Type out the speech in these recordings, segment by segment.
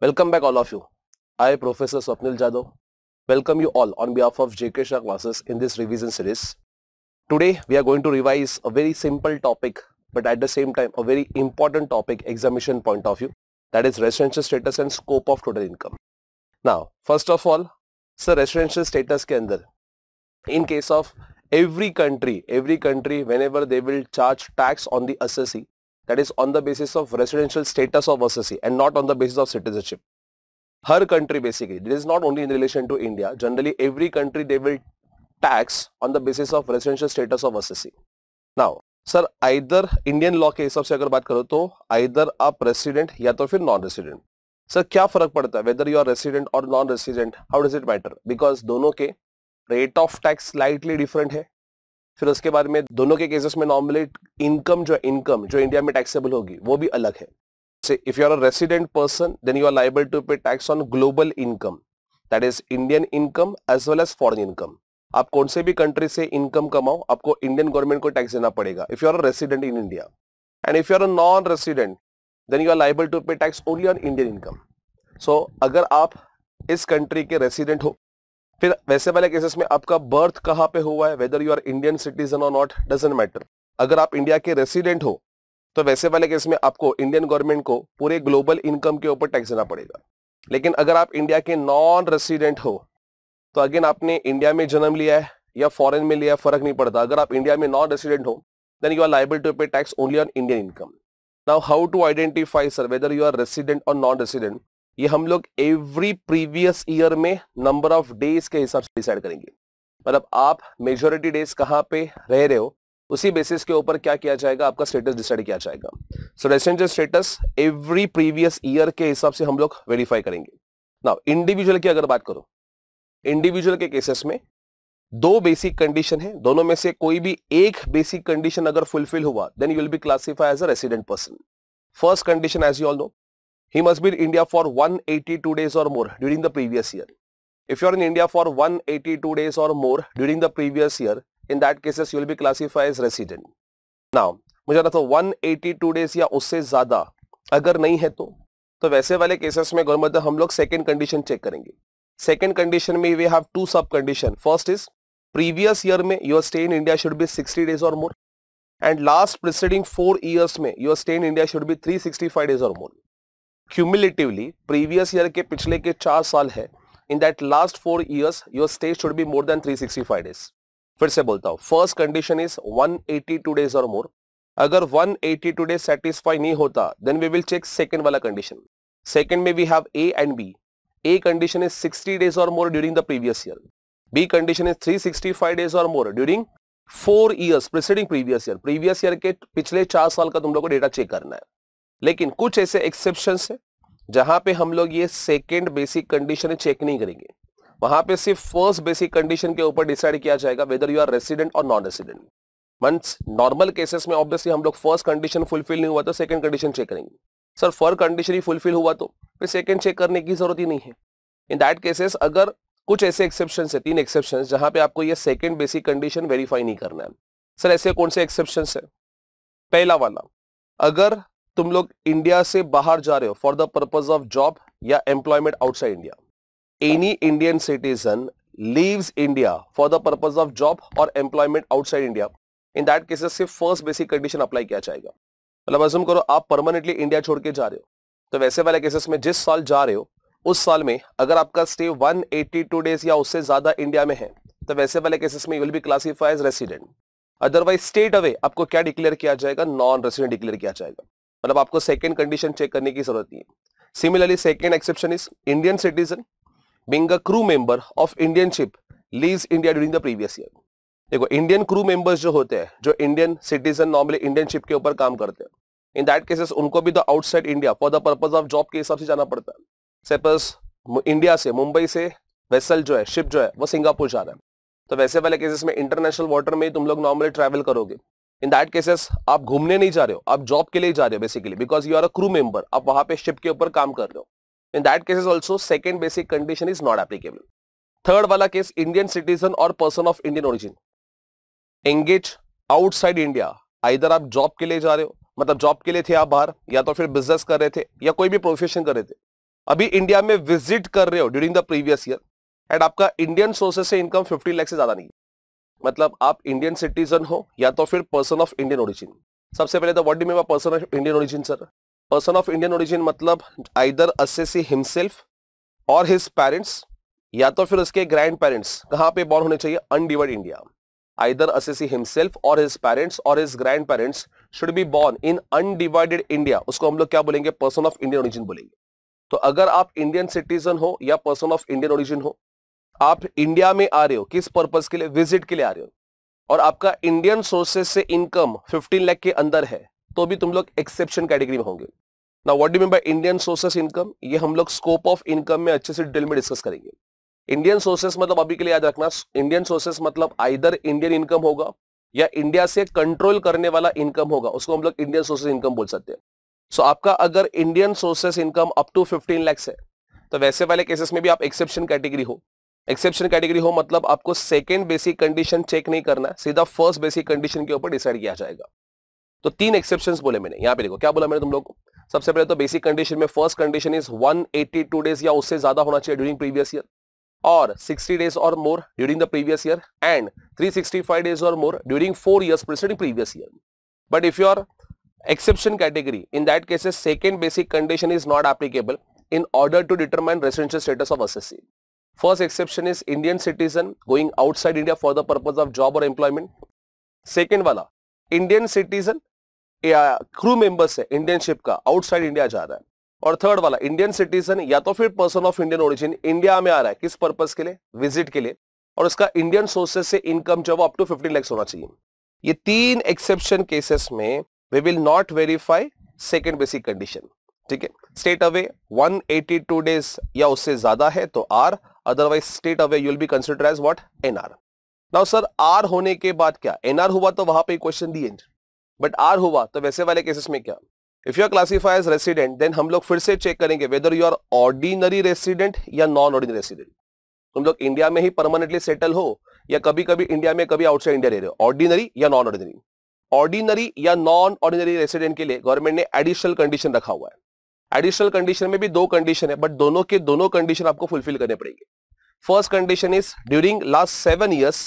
Welcome back all of you. I, Professor Swapnil Jadhav, welcome you all on behalf of JK Shah classes in this revision series. Today we are going to revise a very simple topic but at the same time a very important topic examination point of view that is residential status and scope of total income. Now first of all, sir residential status ke andar, in case of every country, every country whenever they will charge tax on the assessee that is on the basis of residential status of assessee and not on the basis of citizenship. Her country basically, this is not only in relation to India, generally every country they will tax on the basis of residential status of assessee. Now, sir either Indian law के हिसाब से अगर बात करो तो either आप resident या तो फिर नॉन रेसिडेंट सर क्या फ़र्क पड़ता है whether you are resident or non resident how does it matter because दोनों के rate of tax slightly different है फिर उसके बाद में दोनों के केसेस में नॉर्मली इनकम जो इनकम जो इंडिया में टैक्सेबल होगी, वो भी अलग है। If you are a resident person then you are liable to pay tax on global income that is Indian income as well as foreign income आप कौन से भी कंट्री से इनकम कमाओ, आपको इंडियन गवर्नमेंट को टैक्स देना पड़ेगा if you are a resident in India and if you are a non resident then you are liable to pay tax only on Indian income so अगर आप इस country के resident हो फिर वैसे वाले केसेस में आपका बर्थ कहाँ पे हुआ है whether you are Indian citizen or not doesn't matter अगर आप इंडिया के रेसिडेंट हो तो वैसे वाले केस में आपको इंडियन गवर्नमेंट को पूरे ग्लोबल इनकम के ऊपर टैक्स देना पड़ेगा. लेकिन अगर आप इंडिया के नॉन रेसिडेंट हो तो अगेन आपने इंडिया में जन्म लिया है या फॉरेन में लिया फ़र्क नहीं पड़ता. अगर आप इंडिया में नॉन रेसिडेंट हो then you are liable to pay tax only on Indian income now how to identify sir whether you are resident or non resident ये हम लोग एवरी प्रीवियस ईयर में नंबर ऑफ़ डेज़ के हिसाब से decide करेंगे। मतलब आप मेजोरिटी डेज़ कहाँ पे रह रहे हो, उसी बेसिस के ऊपर क्या किया जाएगा, आपका स्टेटस डिसाइड किया जाएगा। So residential status every previous year के हिसाब से हम लोग वेरीफाई करेंगे। ना इंडिविजुअल की अगर बात करो इंडिविजुअल के केसेस में दो बेसिक कंडीशन है, दोनों में से कोई भी एक बेसिक कंडीशन अगर फुलफिल हुआ then you will be classify as a resident person first condition as you all know he must be in India for 182 days or more during the previous year. If you are in India for 182 days or more during the previous year, in that cases you will be classified as resident. Now, मुझे तो 182 days या उससे ज्यादा अगर नहीं है तो तो वैसे वाले केसेस में गवर्नमेंट हम लोग सेकंड कंडीशन चेक करेंगे सेकंड कंडीशन में we have two sub condition first is previous year में your stay in India should be 60 days और more and last preceding four years में your stay in India should be 365 days और more cumulatively previous year के पिछले के चार साल है। In that last four years your stay should be more than 365 days फिर से बोलता हूँ first condition is 182 days or मोर अगर 182 डेज़ सेटिस्फाई नहीं होता then we will check second वाला कंडीशन सेकंड में we have A and B A condition is 60 days or more during the previous year B condition is 365 days or more during four years preceding previous year previous year के पिछले चार साल का तुम लोग को data check करना है। लेकिन कुछ ऐसे एक्सेप्शन है, जहाँ पे हम लोग ये सेकेंड बेसिक कंडीशन चेक नहीं करेंगे। वहाँ पे सिर्फ़ फ़र्स्ट बेसिक कंडीशन के ऊपर डिसाइड किया जाएगा whether you are resident or non resident means normal cases में ऑब्वियसली हम लोग फ़र्स्ट कंडीशन फुलफिल नहीं हुआ तो सेकंड कंडीशन चेक करेंगे। सर फ़र्स्ट कंडीशन ही फुलफिल हुआ तो फिर सेकंड चेक करने की ज़रूरत ही नहीं है। इन दैट केसेस अगर कुछ ऐसे एक्सेप्शन है, तीन एक्सेप्शन जहाँ पे आपको ये सेकेंड बेसिक कंडीशन वेरीफाई नहीं करना है। सर ऐसे कौन से एक्सेप्शन है? पहला वाला, अगर तुम लोग इंडिया से बाहर जा रहे हो for the purpose of job या employment outside India any Indian citizen leaves India for the purpose of job or employment outside India in that cases सिर्फ़ फ़र्स्ट बेसिक कंडीशन अप्लाई किया जाएगा। मतलब अजूम करो, आप परमानेंटली इंडिया छोड़ के जा रहे हो। तो वैसे वाले केसेस में जिस साल जा रहे हो, उस साल में अगर आपका स्टे 182 डेज़ या उससे ज़्यादा इंडिया में है तो वैसे वाले केसेस में will be classify as resident otherwise straightaway आपको क्या डिक्लेयर किया जाएगा? नॉन रेसिडेंट डिक्लेयर किया जाएगा। मतलब आपको सेकेंड कंडीशन चेक करने की ज़रूरत नहीं है। Similarly second exception is Indian citizen being a crew member of Indian ship leaves India during the previous year देखो इंडियन क्रू मेंबर्स जो होते हैं, जो Indian citizen normally Indian ship के ऊपर काम करते हैं इन दैट केसेस उनको भी the outside India for the purpose of job के हिसाब से जाना पड़ता है। सपोज़ इंडिया से, मुंबई से वेसल जो है शिप जो है, वो सिंगापुर जा रहा है। तो वैसे वाले केसेस में इंटरनेशनल वाटर में ही तुम लोग नॉर्मली ट्रैवल करोगे। इन दैट केसेस आप घूमने नहीं जा रहे हो, आप जॉब के लिए जा रहे हो basically because you are a crew member आप वहाँ पे शिप के ऊपर काम कर रहे हो। In that cases also second basic condition is not applicable third वाला case Indian citizen or person of Indian origin engage outside India इधर आप जॉब के लिए जा रहे हो मतलब जॉब के लिए थे आप बाहर, या तो फिर बिज़नेस कर रहे थे, या कोई भी प्रोफेशन कर रहे थे। अभी इंडिया में विज़िट कर रहे हो during the previous year and आपका इंडियन सोर्सेस से इनकम 15 लाख से ज़्यादा नहीं मतलब आप इंडियन सिटीजन हो, या तो फिर पर्सन ऑफ़ इंडियन ओरिजिन सबसे पहले तो what do mean person of Indian origin sir person of Indian origin मतलब either assessee himself or his parents या तो फिर उसके ग्रैंड पेरेंट्स कहाँ पे बॉर्न होने चाहिए? Undivided India either assessee himself or his parents or his grandparents should be born in undivided India उसको हम लोग क्या बोलेंगे? पर्सन ऑफ़ इंडियन ओरिजिन बोलेंगे। तो अगर आप इंडियन सिटीजन हो या पर्सन ऑफ़ इंडियन ओरिजिन हो आप इंडिया में आ रहे हो किस पर्पज के लिए विज़िट के लिए आ रहे हो और आपका इंडियन सोर्सेस से इनकम 15 लाख के अंदर है तो भी तुम लोग एक्सेप्शन कैटेगरी में होंगे। ना what do mean by Indian sources income ये हम लोग स्कोप ऑफ़ इनकम में अच्छे से डिटेल में डिस्कस करेंगे। इंडियन सोर्सेस मतलब अभी के लिए याद रखना इंडियन सोर्सेस मतलब आइदर इंडियन इनकम होगा या इंडिया से कंट्रोल करने वाला इनकम होगा उसको हम लोग इंडियन सोर्सेस इनकम बोल सकते हैं। सो so, आपका अगर Indian sources income up to 15 lakhs है तो वैसे वाले केसेस में भी आप एक्सेप्शन कैटेगरी हो। एक्सेप्शन कैटेगरी हो मतलब आपको सेकेंड बेसिक कंडीशन चेक नहीं करना सीधा फ़र्स्ट बेसिक कंडीशन के ऊपर डिसाइड किया जाएगा। तो तीन एक्सेप्शन बोले मैंने, यहाँ पे देखो, क्या बोला मैंने तुम लोग सबसे पहले तो बेसिक कंडीशन में फ़र्स्ट कंडीशन इज़ 182 डेज़ या उससे ज़्यादा होना चाहिए ड्यूरिंग प्रीवियस ईयर और 60 days or more during the previous year and 365 days or more during four years preceding previous year but if you are exception category, in that case, second basic condition is not applicable in order to determine residential status of assessee First exception is Indian citizen going outside India for the purpose of job or employment. Second वाला, Indian citizen, या crew members है Indian ship का outside India जा रहा है। और third वाला Indian citizen या तो फिर person of Indian origin India में आ रहा है, किस पर्पज के लिए? विज़िट के लिए। और उसका इंडियन सोर्सेस से इनकम जो अप टू फिफ्टीन लैक्स होना चाहिए। ये तीन एक्सेप्शन केसेस में we will not verify second basic condition ठीक है? स्टेट अवे 182 डेज़ या उससे ज़्यादा है तो R otherwise straightaway you'll be consider as what NR now sir R होने के बाद क्या? एनआर हुआ तो वहाँ पे question the end but R हुआ तो वैसे वाले केसेस में क्या? If you are classify as resident then हम लोग फिर से चेक करेंगे whether you are ordinary resident या नॉन ऑर्डिनरी रेसिडेंट तुम लोग इंडिया में ही परमानेंटली सेटल हो या कभी कभी इंडिया में कभी आउटसाइड इंडिया रह रहे हो? ऑर्डिनरी या नॉन ऑर्डिनरी ऑर्डिनरी या नॉन ऑर्डिनरी रेसिडेंट के लिए गवर्नमेंट ने एडिशनल कंडीशन रखा हुआ है। एडिशनल कंडीशन में भी दो कंडीशन है बट दोनों के दोनों कंडीशन आपको फुलफिल करने पड़ेंगे। First condition is during last seven years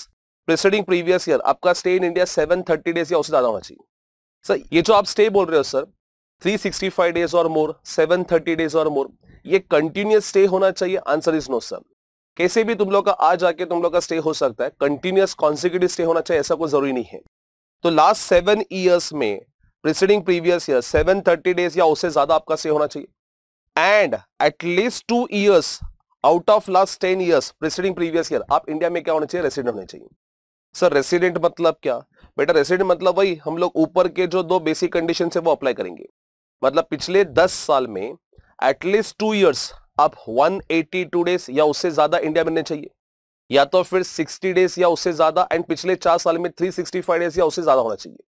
preceding previous year आपका stay in India seven thirty days या उससे ज़्यादा होना चाहिए। सर ये जो आप स्टे बोल रहे हो sir 365 days or more 730 days or मोर ये कंटिन्यूस स्टे होना चाहिए। आंसर इज़ नो सर कैसे भी तुम लोग का आ जाके तुम लोग का स्टे हो सकता है कंटिन्यूस कॉन्सिक्यूटिव स्टे होना चाहिए, ऐसा कोई ज़रूरी नहीं है। तो लास्ट सेवन ईयर्स में preceding previous year seven thirty days या उससे ज़्यादा आपका स्टे होना चाहिए। And at least two years out of last ten years president previous year आप इंडिया में क्या होना चाहिए? रेसिडेंट होने चाहिए। सर रेसिडेंट मतलब क्या? बेटा रेसिडेंट मतलब वही, हम लोग ऊपर के जो दो बेसिक कंडीशन है, वो अप्लाई करेंगे। मतलब पिछले दस साल में एटलीस्ट टू ईयर्स आप 182 डेज़ या उससे ज़्यादा इंडिया में चाहिए। या तो फिर 60 डेज़ या उससे ज़्यादा एंड पिछले चार साल में 365 डेज़ या उससे ज़्यादा होना चाहिए।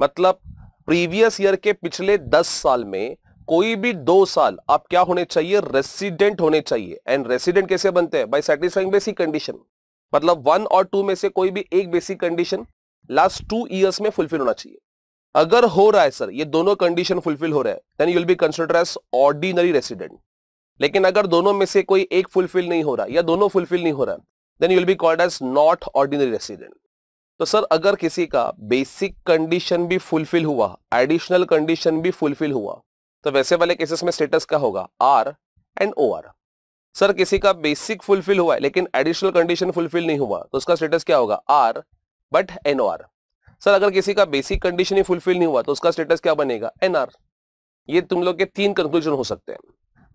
मतलब प्रीवियस ईयर के पिछले 10 साल में कोई भी दो साल आप क्या होने चाहिए? रेसिडेंट होने चाहिए। एंड रेसिडेंट कैसे बनते हैं? बाय सेटिस्फाइंग बेसिक कंडीशन मतलब वन और टू में से कोई भी एक basic condition last two years में फुलफिल होना चाहिए। अगर हो रहा है सर ये दोनों कंडीशन फुलफिल हो रहा है then you will be consider as ordinary resident लेकिन अगर दोनों में से कोई एक फुलफिल नहीं हो रहा या दोनों फुलफिल नहीं हो रहा then you will be called as not ordinary resident तो सर, अगर किसी का बेसिक कंडीशन भी फुलफिल हुआ एडिशनल कंडीशन भी फुलफिल हुआ तो वैसे वाले केसेस में स्टेटस क्या होगा? R and O R sir, किसी का बेसिक फुलफिल हुआ है, लेकिन एडिशनल कंडीशन फुलफिल नहीं हुआ तो उसका स्टेटस क्या होगा? R but N O R sir, अगर किसी का बेसिक कंडीशन ही फुलफिल नहीं हुआ तो उसका स्टेटस क्या बनेगा? एन आर ये तुम लोग के तीन कंक्लूजन हो सकते हैं।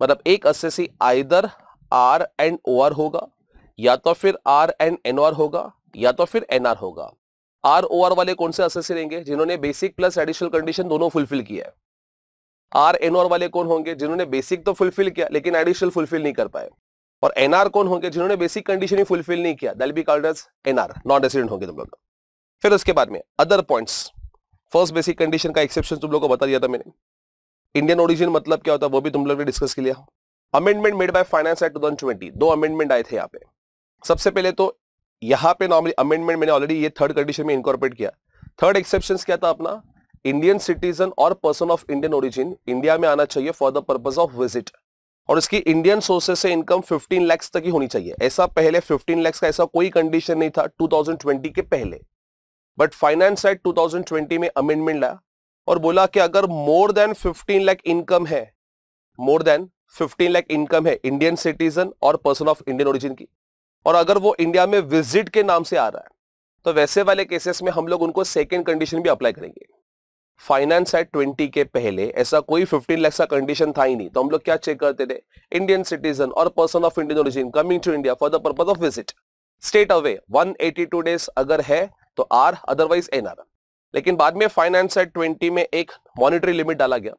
मतलब एक assessee either R and O R होगा, या तो फिर R and N O R होगा या तो फिर एन आर होगा। आर ओ आर वाले कौन से असेसी रहेंगे? जिन्होंने बेसिक प्लस एडिशनल कंडीशन दोनों फुलफिल किया है। आर एनआर वाले कौन होंगे? जिन्होंने बेसिक तो फुलफिल किया, लेकिन एडिशनल फुलफिल नहीं कर पाए। और एनआर कौन होंगे? जिन्होंने बेसिक कंडीशन ही फुलफिल नहीं किया they'll be called as NR non resident होंगे तुम लोग। फिर उसके बाद में other points first basic condition का एक्सेप्शन तुम लोग को बता दिया था मैंने। इंडियन ओरिजिन मतलब क्या होता है, वो भी तुम लोग ने डिस्कस किया। Amendment made by finance act 2020 दो अमेंडमेंट आए थे यहाँ पे। सबसे पहले तो यहाँ पे नॉर्मली अमेंडमेंट मैंने ऑलरेडी ये थर्ड कंडीशन में इनकॉर्पोरेट किया। थर्ड एक्सेप्शन क्या था अपना? इंडियन सिटीजन और person of Indian origin India में आना चाहिए for the purpose of visit और इसकी इंडियन सोर्सेस से इनकम 15 लैक्स तक ही होनी चाहिए। ऐसा पहले 15 लैक्स का ऐसा कोई कंडीशन नहीं था 2020 के पहले। बट फाइनेंस एक्ट 2020 में अमेंडमेंट लाया और बोला कि अगर मोर देन 15 लाख इनकम है मोर देन 15 लाख इनकम है इंडियन सिटीजन और पर्सन ऑफ़ इंडियन ओरिजिन की और अगर वो इंडिया में विज़िट के नाम से आ रहा है तो वैसे वाले केसेस में हम लोग उनको सेकेंड कंडीशन भी अप्लाई करेंगे। फाइनेंस एट ट्वेंटी के पहले ऐसा कोई 15 लाख का कंडीशन था ही नहीं तो हम लोग क्या चेक करते थे? इंडियन सिटीजन और person of Indian origin coming to India for the purpose of visit state away 182 days अगर है तो आर अदरवाइज़ एन आर लेकिन बाद में फाइनेंस एट ट्वेंटी में एक मॉनिटरी लिमिट डाला गया।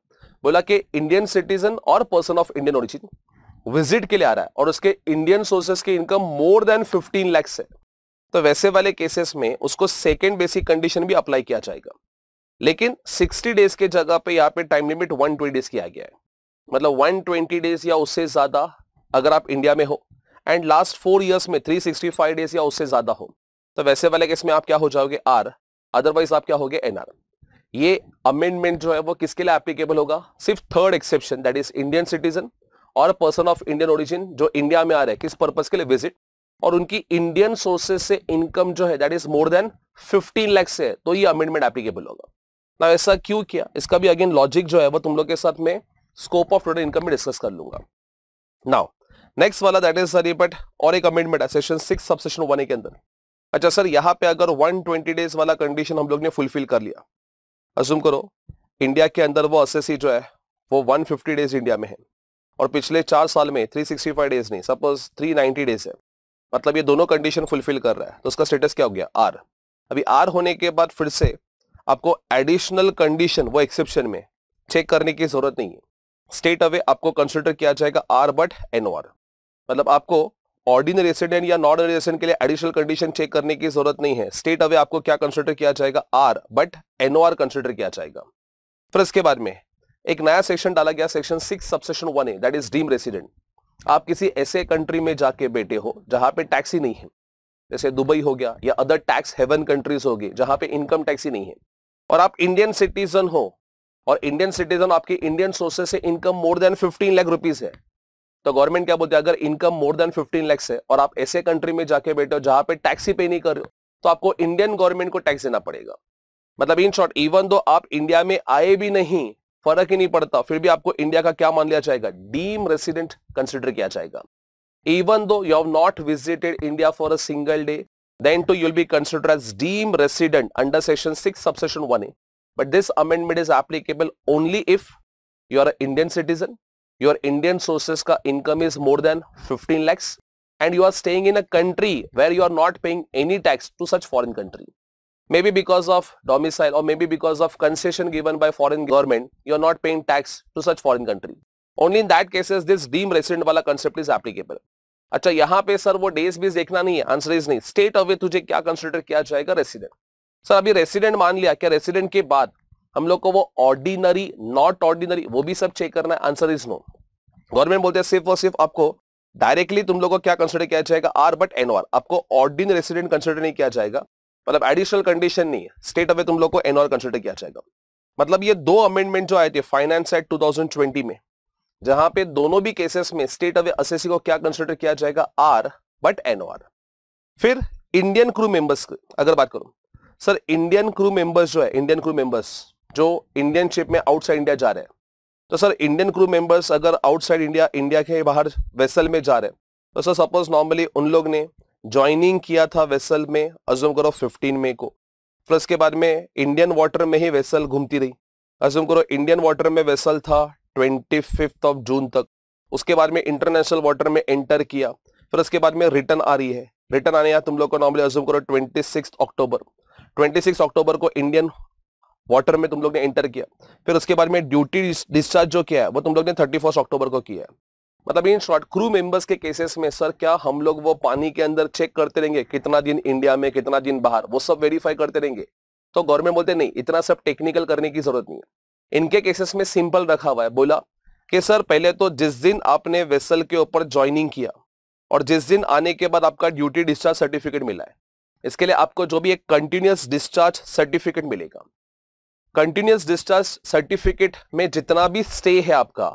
बोला कि इंडियन सिटीजन और person of Indian origin visit के लिए आ रहा है और उसके इंडियन सोर्सेस की इनकम मोर देन 15 लैक्स है। तो वैसे वाले केसेस में उसको सेकेंड बेसिक कंडीशन भी अप्लाई किया जाएगा। लेकिन 60 डेज़ के जगह पे यहाँ पे टाइम लिमिट 120 डेज़ किया गया है। मतलब 120 डेज़ या उससे ज़्यादा अगर आप इंडिया में हो एंड लास्ट फोर इयर्स में 365 डेज़ या उससे ज़्यादा हो तो वैसे वाले केस में आप क्या हो जाओगे? आर अदरवाइज़ आप क्या हो गए एनआर ये अमेंडमेंट जो है वो किसके लिए एप्लीकेबल होगा? सिर्फ़ third exception that is Indian citizen और पर्सन ऑफ़ इंडियन ओरिजिन जो इंडिया में आ रहे हैं, किस पर्पज के लिए विज़िट और उनकी इंडियन सोर्सेज से इनकम जो है that is more than 15 lakhs है तो ये अमेंडमेंट एप्लीकेबल होगा। ना ऐसा क्यों किया? इसका भी अगेन लॉजिक जो है, वो तुम लोग के साथ में स्कोप ऑफ़ टोटल इनकम में डिस्कस कर लूँगा। नाउ नेक्स्ट वाला दैट इज़ सर बट और एक अमेंडमेंट है सेक्शन सिक्स सबसेशन वन के अंदर। अच्छा सर यहाँ पे अगर 120 डेज़ वाला कंडीशन हम लोग ने फुलफिल कर लिया अजूम करो इंडिया के अंदर वो एस जो है, वो 150 डेज़ इंडिया में है। और पिछले चार साल में 365 डेज़ नहीं सपोज़ 390 डेज़ है। मतलब ये दोनों कंडीशन फुलफिल कर रहा है। तो उसका स्टेटस क्या हो गया? आर अभी आर होने के बाद फिर से आपको एडिशनल कंडीशन वो एक्सेप्शन में चेक करने की ज़रूरत नहीं है। स्टेट अवे आपको कंसिडर किया जाएगा आर बट एन मतलब आपको ऑर्डिनरी रेसिडेंट या नॉन रेसिडेंट के लिए एडिशनल कंडीशन चेक करने की ज़रूरत नहीं है। स्टेट अवे आपको क्या कंसिडर किया जाएगा? आर बट एनओआर कंसिडर किया जाएगा। फिर इसके बाद में एक नया सेक्शन डाला गया section six subsection one A that is dream resident आप किसी ऐसे कंट्री में जाके बैठे हो, जहाँ पे टैक्स ही नहीं है। जैसे दुबई हो गया या अदर टैक्स हेवन कंट्रीज़ होगी जहाँ पे इनकम टैक्स ही नहीं है। और आप इंडियन सिटीजन हो, और इंडियन सिटीजन आपकी इंडियन सोर्सेस से income more than 15 lakh rupees है। तो गवर्नमेंट क्या बोलते हैं, अगर इनकम मोर देन 15 लैक्स है, और आप ऐसे कंट्री में जाके बैठे हो, जहाँ पे टैक्स ही पे नहीं कर रहे हो तो आपको इंडियन गवर्नमेंट को टैक्स देना पड़ेगा। मतलब इन शॉर्ट इवन दो आप इंडिया में आए भी नहीं फ़र्क ही नहीं पड़ता, फिर भी आपको इंडिया का क्या मान लिया जाएगा? डीम रेसिडेंट कंसिडर किया जाएगा। Even though you have not visited India for a single day then too you'll be consider as deem resident under section six subsection one A but this amendment is applicable only if you are a Indian citizen your Indian sources का income is more than fifteen lakhs and you are staying in a country where you are not paying any tax to such foreign country Maybe because of domicile or maybe because of concession given by foreign government, you are not paying tax to such foreign country. Only in that cases this deemed resident वाला concept is applicable. अच्छा यहाँ पे sir वो days भी देखना नहीं है answer is नहीं। स्टेट अवे तुझे क्या कंसिडर किया जाएगा रेसिडेंट सर अभी रेसिडेंट मान लिया क्या रेसिडेंट के बाद हम लोग को वो ऑर्डिनरी नॉट ऑर्डिनरी वो भी सब चेक करना है आंसर इज़ नो गवर्नमेंट बोलते हैं सिर्फ़ और सिर्फ़ आपको डायरेक्टली तुम लोगों को क्या कंसिडर किया जाएगा आर बट एनओआर आपको ऑर्डिनरी रेसिडेंट कंसिडर नहीं किया जाएगा। मतलब एडिशनल कंडीशन नहीं है। स्टेट अवे तुम लोग को एनओआर कंसिडर किया जाएगा। मतलब ये दो अमेंडमेंट जो आए थे फाइनेंस एक्ट 2020 में, जहाँ पे दोनों भी केसेस में स्टेट अवे असेसी को क्या कंसिडर किया जाएगा? आर बट एनओआर फिर इंडियन क्रू मेंबर्स अगर बात करूँ, सर इंडियन क्रू मेंबर्स जो है इंडियन क्रू मेंबर्स जो इंडियन शिप में आउटसाइड इंडिया जा रहे हैं तो सर इंडियन क्रू मेंबर्स अगर आउटसाइड इंडिया इंडिया के बाहर वेसल में जा रहे हैं तो सर सपोज़ नॉर्मली उन लोग ने ज्वाइनिंग किया था वेसल में अजूम करो 15 मई को। फिर उसके बाद में इंडियन वाटर में ही वेसल घूमती रही। अजूम करो इंडियन वाटर में वेसल था ट्वेंटी ऑफ़ जून तक। उसके बाद में इंटरनेशनल वाटर में एंटर किया। फिर उसके बाद में रिटर्न आ रही है। रिटर्न आने तुम लोग को नॉर्मली अजूम करो ट्वेंटी अक्टूबर ट्वेंटी अक्टूबर को इंडियन वाटर में तुम लोग ने एंटर किया। फिर उसके बाद में ड्यूटी डिस्चार्ज जो किया है, वो तुम लोग ने थर्टी अक्टूबर को किया है। मतलब इन शॉर्ट क्रू मेंबर्स के केसेस में सर क्या हम लोग वो पानी के अंदर चेक करते रहेंगे? कितना दिन इंडिया में, कितना दिन बाहर? वो सब वेरीफाई करते रहेंगे। तो गवर्नमेंट बोलते नहीं, इतना सब टेक्निकल करने की ज़रूरत नहीं है। इनके केसेस में सिंपल रखा हुआ है। बोला कि, सर, पहले तो जिस दिन आपने वेसल के ऊपर ज्वाइनिंग किया और जिस दिन आने के बाद आपका ड्यूटी डिस्चार्ज सर्टिफिकेट मिला है, इसके लिए आपको जो भी एक कंटिन्यूस डिस्चार्ज सर्टिफिकेट मिलेगा। कंटिन्यूस डिस्चार्ज सर्टिफिकेट में जितना भी स्टे है आपका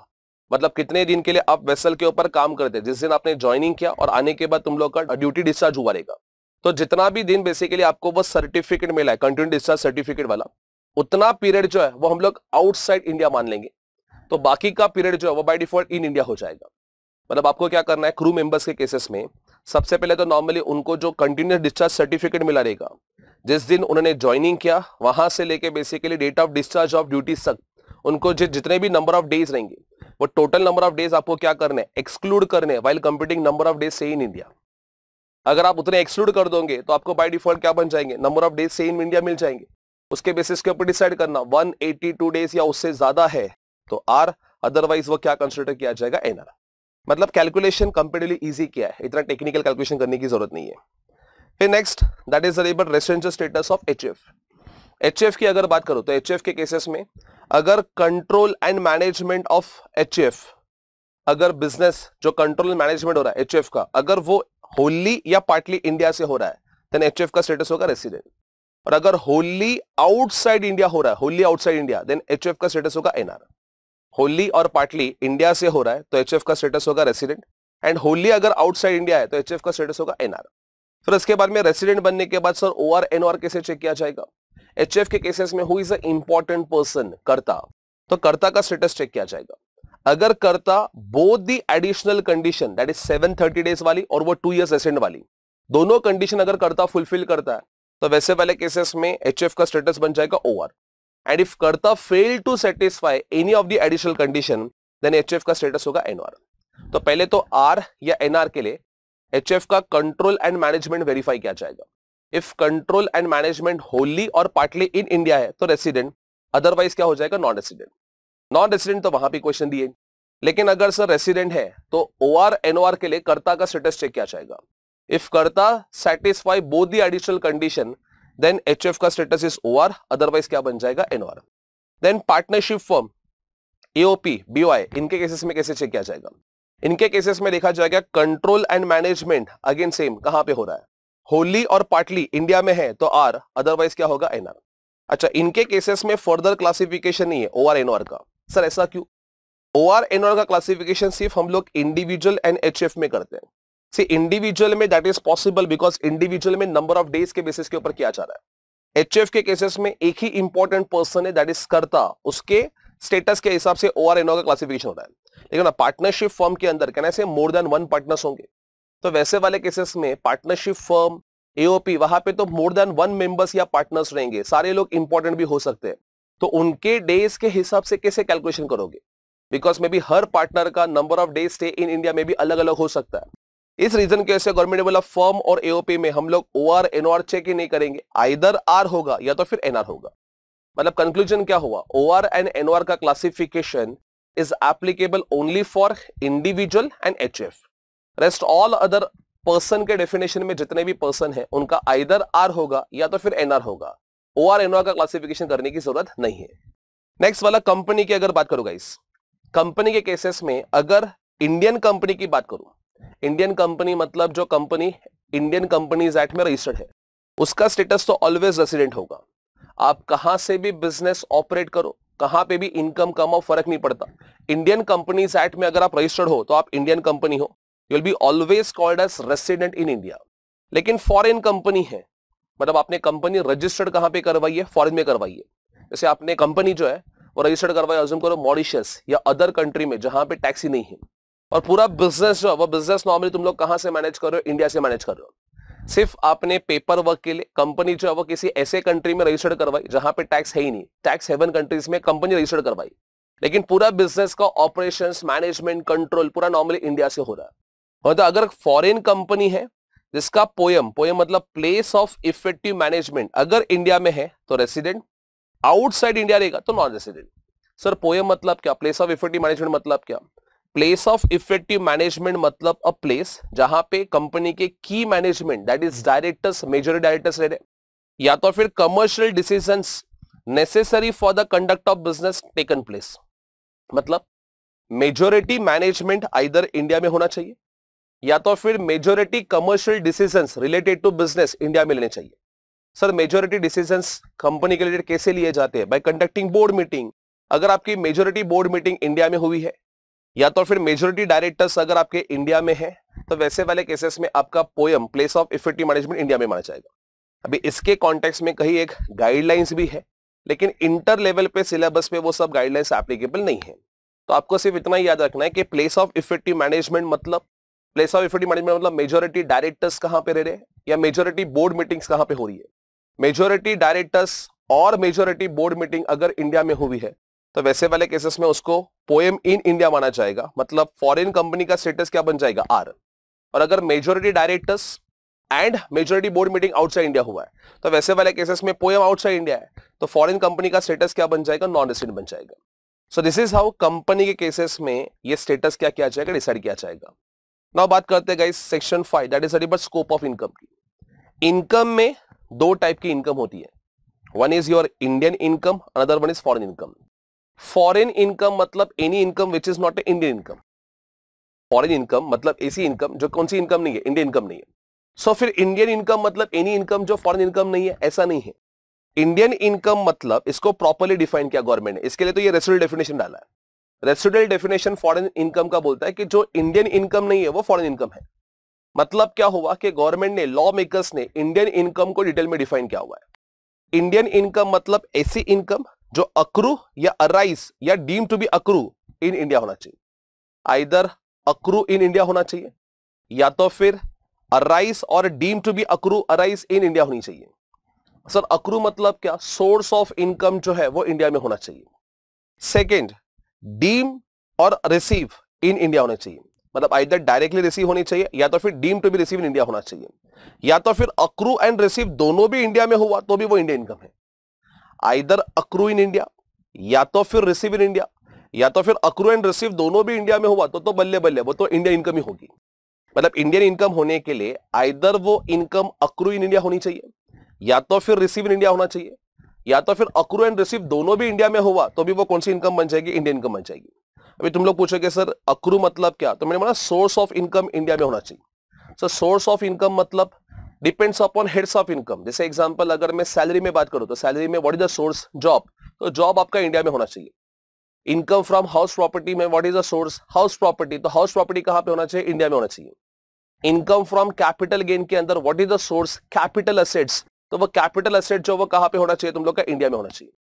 मतलब कितने दिन के लिए आप वेसल के ऊपर काम करते? जिस दिन आपने ज्वाइनिंग किया और आने के बाद तुम लोग का ड्यूटी डिस्चार्ज हुआ रहेगा। तो जितना भी दिन बेसिकली आपको वो सर्टिफिकेट मिला है कंटिन्यू डिस्चार्ज सर्टिफिकेट वाला, उतना पीरियड जो है वो हम लोग आउटसाइड इंडिया मान लेंगे। तो बाकी का पीरियड जो है वो बाय डिफ़ॉल्ट इन इंडिया हो जाएगा। मतलब आपको क्या करना है क्रू मेंबर्स के केसेस में सबसे पहले तो नॉर्मली उनको जो कंटिन्यूस डिस्चार्ज सर्टिफिकेट मिला रहेगा, जिस दिन उन्होंने ज्वाइनिंग किया, वहाँ से लेके basically date of discharge of duty तक, उनको जितने भी नंबर ऑफ़ डेज़ रहेंगे वो टोटल नंबर ऑफ़ डेज़ आपको क्या करने एक्सक्लूड करने while computing number of days से इन इंडिया अगर आप उतने एक्सक्लूड कर दोगे तो आपको बाय डिफ़ॉल्ट क्या बन जाएँगे? नंबर ऑफ़ डेज़ से इन इंडिया मिल जाएँगे। उसके बेसिस के ऊपर डिसाइड करना 182 डेज़ या उससे ज़्यादा है तो आर अदरवाइज़ वो क्या कंसिडर किया जाएगा? एनआर मतलब कैलकुलेशन कंपेरेटिवली इजी किया है। इतना टेक्निकल कैलकुलेशन करने की ज़रूरत नहीं है। फिर next that is arable residential status of H F की अगर बात करो तो एच के केसेस में अगर control and management of HF अगर बिज़नेस जो कंट्रोल एंड मैनेजमेंट हो रहा है एचएफ का, अगर वो होली या पार्टली इंडिया से हो रहा है देन एच का स्टेटस होगा रेसिडेंट और अगर होली आउटसाइड इंडिया हो रहा है wholly outside India then H का स्टेटस होगा एनआर होली और पार्टली इंडिया से हो रहा है तो एचएफ का स्टेटस होगा रेसिडेंट एंड होली अगर आउटसाइड इंडिया है तो एचएफ का स्टेटस होगा एनआर फिर इसके बाद में रेसिडेंट बनने के बाद सर ओ आर कैसे चेक किया जाएगा? एचएफ के केसेस में who is a important person karta तो कर्ता का स्टेटस चेक किया जाएगा। अगर karta both the additional condition that is seven thirty days वाली और वो टू ईयर्स रेसिडेंट वाली, दोनों कंडीशन अगर कर्ता फुलफिल करता है तो वैसे वाले केसेस में एचएफ का स्टेटस बन जाएगा O R and if karta fail to satisfy any of the additional condition then H का स्टेटस होगा एनआर तो पहले तो आर या एनआर के लिए एचएफ का कंट्रोल एंड मैनेजमेंट वेरीफाई किया जाएगा। If control and management wholly और पार्टली इन इंडिया है तो रेसिडेंट अदरवाइज़ क्या हो जाएगा? नॉन रेसिडेंट नॉन रेसिडेंट तो वहाँ भी क्वेश्चन दिए। लेकिन अगर सर रेसिडेंट है तो ओ आर एनओआर के लिए कर्ता का स्टेटस चेक किया जाएगा। If karta satisfy both the additional condition then H F का status is O R otherwise क्या बन जाएगा? N NOR then partnership firm AOP BOI इनके केसेस में कैसे चेक किया जाएगा? इनके केसेस में देखा जाएगा control and management again same कहाँ पे हो रहा है? होली और पार्टली इंडिया में है तो आर अदरवाइज़ क्या होगा? एनआर अच्छा इनके केसेस में फर्दर क्लासिफिकेशन नहीं है ओ आर एनआर का। सर, ऐसा क्यों? ओ आर एनआर का क्लासिफिकेशन सिर्फ़ हम लोग इंडिविजुअल एंड एचएफ में करते हैं। सी इंडिविजुअल में that is possible because individual में नंबर ऑफ़ डेज़ के बेसिस के ऊपर किया जा रहा है। एच के केसेस में एक ही इंपॉर्टेंट पर्सन है दैट इज़ करता। उसके स्टेटस के हिसाब से ओ आर एनओ का क्लासिफिकेशन होता है। लेकिन पार्टनरशिप फॉर्म के अंदर कहना से मोर देन वन पार्टनर्स होंगे? तो वैसे वाले केसेस में पार्टनरशिप फर्म एओपी वहाँ पे तो मोर देन वन मेंबर्स या पार्टनर्स रहेंगे। सारे लोग इंपॉर्टेंट भी हो सकते हैं। तो उनके डेज़ के हिसाब से कैसे कैलकुलेशन करोगे? बिकॉज़ मे बी हर पार्टनर का number of days stay in India में भी अलग अलग हो सकता है। इस रीजन के वजह गवर्नमेंट बोला फर्म और एओपी में हम लोग ओ आर एनओआर चेक ही नहीं करेंगे। आइदर आर होगा या तो फिर एनआर होगा। मतलब कंक्लूजन क्या हुआ? ओ आर एंड एनओआर का classification is applicable only for individual and H F rest all other person के डेफिनेशन में जितने भी पर्सन है, उनका आइदर आर होगा या तो फिर एनआर होगा। ओ आर एनआर का क्लासिफिकेशन करने की ज़रूरत नहीं है। नेक्स्ट वाला कंपनी की अगर बात करूँगा इस कंपनी के केसेस में अगर इंडियन कंपनी की बात करूँ इंडियन कंपनी मतलब जो कंपनी इंडियन कंपनीज़ एक्ट में रजिस्टर्ड है, उसका स्टेटस तो ऑलवेज रेसिडेंट होगा। आप कहाँ से भी बिज़नेस ऑपरेट करो, कहाँ पे भी इनकम कमाओ, फ़र्क नहीं पड़ता। इंडियन कंपनीज़ एक्ट में अगर आप रजिस्टर्ड हो तो आप इंडियन कंपनी हो। You will be always called as resident in India लेकिन फॉरेन कंपनी है। मतलब आपने कंपनी रजिस्टर्ड कहाँ पे करवाई है? फॉरेन में करवाई है। जैसे आपने कंपनी जो है, वो रजिस्टर्ड करवाई अजूम करो मॉरिशस या अदर कंट्री में, जहाँ पे टैक्सी नहीं है। और पूरा बिज़नेस जो है, वो बिज़नेस नॉर्मली तुम लोग कहाँ से मैनेज कर रहे हो? इंडिया से मैनेज कर रहे हो। सिर्फ़ आपने पेपर वर्क के लिए कंपनी जो है, वो किसी ऐसे कंट्री में रजिस्टर्ड करवाई, जहाँ पे टैक्स है ही नहीं। टैक्स हेवन कंट्रीज़ में कंपनी रजिस्टर्ड करवाई। लेकिन पूरा बिज़नेस का ऑपरेशन मैनेजमेंट कंट्रोल पूरा नॉर्मली इंडिया से हो रहा है। मतलब अगर फॉरेन कंपनी है, जिसका पोयम पोयम मतलब प्लेस ऑफ़ इफ़ेक्टिव मैनेजमेंट अगर इंडिया में है तो रेसिडेंट आउटसाइड इंडिया रहेगा तो नॉन रेसिडेंट सर, पोयम मतलब क्या? प्लेस ऑफ़ इफ़ेक्टिव मैनेजमेंट मतलब क्या? प्लेस ऑफ़ इफ़ेक्टिव मैनेजमेंट मतलब अ प्लेस जहाँ पे कंपनी के की management that is directors major directors रहे या तो फिर commercial decision necessary for the conduct of business taken place मतलब मेजोरिटी मैनेजमेंट आइदर इंडिया में होना चाहिए या तो फिर majority commercial decision related to business India में लेने चाहिए। सर मेजोरिटी डिसीज़न कंपनी के रिलेटेड कैसे लिए जाते हैं? बाय कंडक्टिंग बोर्ड मीटिंग अगर आपकी मेजोरिटी बोर्ड मीटिंग इंडिया में हुई है, या तो फिर मेजोरिटी डायरेक्टर्स अगर आपके इंडिया में है तो वैसे वाले केसेस में आपका POEM place of effective management India में माना जाएगा। अभी इसके कॉन्टेक्स्ट में कहीं एक गाइडलाइंस भी है, लेकिन इंटर लेवल पे सिलेबस पे वो सब गाइडलाइंस एप्लीकेबल नहीं है। तो आपको सिर्फ़ इतना याद रखना है कि प्लेस ऑफ़ इफ़ेक्टिव मैनेजमेंट मतलब प्लेस ऑफ़ इफ़ेक्टिव मैनेजमेंट मतलब मेजोरिटी डायरेक्टर्स कहाँ पे रह रहे या मेजोरिटी बोर्ड मीटिंग्स कहाँ पे हो रही है? मेजोरिटी डायरेक्टर्स और मेजोरिटी बोर्ड मीटिंग अगर इंडिया में हुई है तो वैसे वाले केसेस में उसको पोएम इन इंडिया माना जाएगा। मतलब फॉरेन कंपनी का स्टेटस क्या बन जाएगा? आर और अगर majority directors and majority board meeting outside India हुआ है तो वैसे वाले केसेस में पोएम आउटसाइड इंडिया है तो फॉरेन कंपनी का स्टेटस क्या बन जाएगा? नॉन रेसिडेंट बन जाएगा। So this is how company के केसेस में ये स्टेटस क्या किया जाएगा? डिसाइड किया जाएगा। ना बात करते हैं guys section five that is about scope of income की इनकम में दो टाइप की इनकम होती है। One is your Indian income another one is foreign income foreign income मतलब any income which is not a Indian income foreign income मतलब ऐसी income जो कौन सी इनकम नहीं है? इंडियन इनकम नहीं है। सो so, फिर इंडियन इनकम मतलब एनी इनकम जो फॉरेन इनकम नहीं है ऐसा नहीं है। इंडियन इनकम मतलब इसको प्रॉपरली डिफाइन किया गवर्नमेंट ने। इसके लिए तो ये रेसिडल डेफिनेशन डाला है। रेसिडल डेफिनेशन फॉरेन इनकम का बोलता है कि जो इंडियन इनकम नहीं है, वो फॉरेन इनकम है। मतलब क्या हुआ कि गवर्नमेंट ने लॉ मेकर्स ने इंडियन इनकम को डिटेल में डिफाइन किया हुआ है। इंडियन इनकम मतलब ऐसी इनकम जो अक्रू या अराइज या deem to be accrue in India होना चाहिए। आइदर अक्रू इन इंडिया होना चाहिए, या तो फिर अराइज और deem to be accrue arise in India होनी चाहिए। सर अक्रू मतलब क्या? सोर्स ऑफ़ इनकम जो है, वो इंडिया में होना चाहिए। सेकेंड डीम और रिसीव इन इंडिया होना चाहिए। मतलब आइदर डायरेक्टली रिसीव होनी चाहिए या तो फिर deem to be receive in India होना चाहिए। या तो फिर अक्रू एंड रिसीव दोनों भी इंडिया में हुआ तो भी वो इंडिया इनकम है। आइदर अक्रू इन इंडिया या तो फिर रिसीव इन इंडिया या तो फिर अक्रू एंड रिसीव दोनों भी इंडिया में हुआ तो तो बल्ले बल्ले वो तो इंडिया इनकम ही होगी। मतलब इंडियन इनकम होने के लिए आइदर वो इनकम अक्रू इन इंडिया होनी चाहिए या तो फिर रिसीव इन इंडिया होना चाहिए। या तो फिर अक्रू एंड रिसीव दोनों भी इंडिया में हुआ तो भी वो कौन सी इनकम बन जाएगी? इंडियन इनकम बन जाएगी। अभी तुम लोग पूछोगे, सर अक्रू मतलब क्या? तो मैंने बोला सोर्स ऑफ़ इनकम इंडिया में होना चाहिए। सर सोर्स ऑफ़ इनकम मतलब depends upon heads of income जैसे एग्ज़ाम्पल अगर मैं सैलरी में बात करूँ तो सैलरी में what is the source job तो जॉब आपका इंडिया में होना चाहिए। इनकम फ्रॉम हाउस प्रॉपर्टी में what is the source house property तो हाउस प्रॉपर्टी कहाँ पे होना चाहिए? इंडिया में होना चाहिए। इनकम फ्रॉम कैपिटल गेन के अंदर what is the source capital assets तो वो कैपिटल असेट जो वो कहाँ पे होना चाहिए तुम लोग का? इंडिया में होना चाहिए।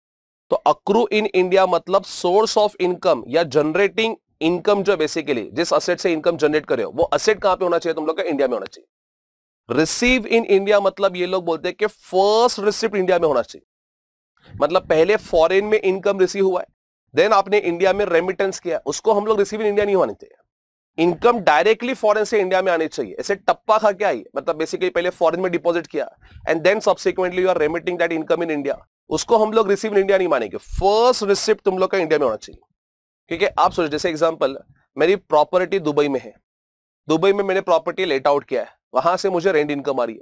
तो अक्रू इन इंडिया मतलब सोर्स ऑफ़ इनकम या जनरेटिंग इनकम जो बेसिकली जिस असेट से इनकम जनरेट करे हो, वो असेट कहाँ पे होना चाहिए तुम लोग का? इंडिया में होना चाहिए। रिसीव इन इंडिया मतलब ये लोग बोलते हैं कि फ़र्स्ट रिसिप्ट इंडिया में होना चाहिए। मतलब पहले फॉरेन में इनकम रिसीव हुआ है। देन आपने इंडिया में रेमिटेंस किया। उसको हम लोग रिसीव इन इंडिया नहीं मानते इनकम डायरेक्टली फॉरेन से इंडिया में आनी चाहिए। ऐसे टप्पा खा क्या आई। मतलब बेसिकली पहले फॉरेन में डिपॉजिट किया and then subsequently you are remitting that income in India उसको हम लोग रिसीव इन इंडिया नहीं मानेंगे। फ़र्स्ट रिसिप्ट तुम लोग का इंडिया में होना चाहिए। ठीक है? आप सोचो, जैसे एग्ज़ाम्पल मेरी प्रॉपर्टी दुबई में है। दुबई में मैंने प्रॉपर्टी लेट आउट किया है। वहाँ से मुझे रेंट इनकम आ रही है।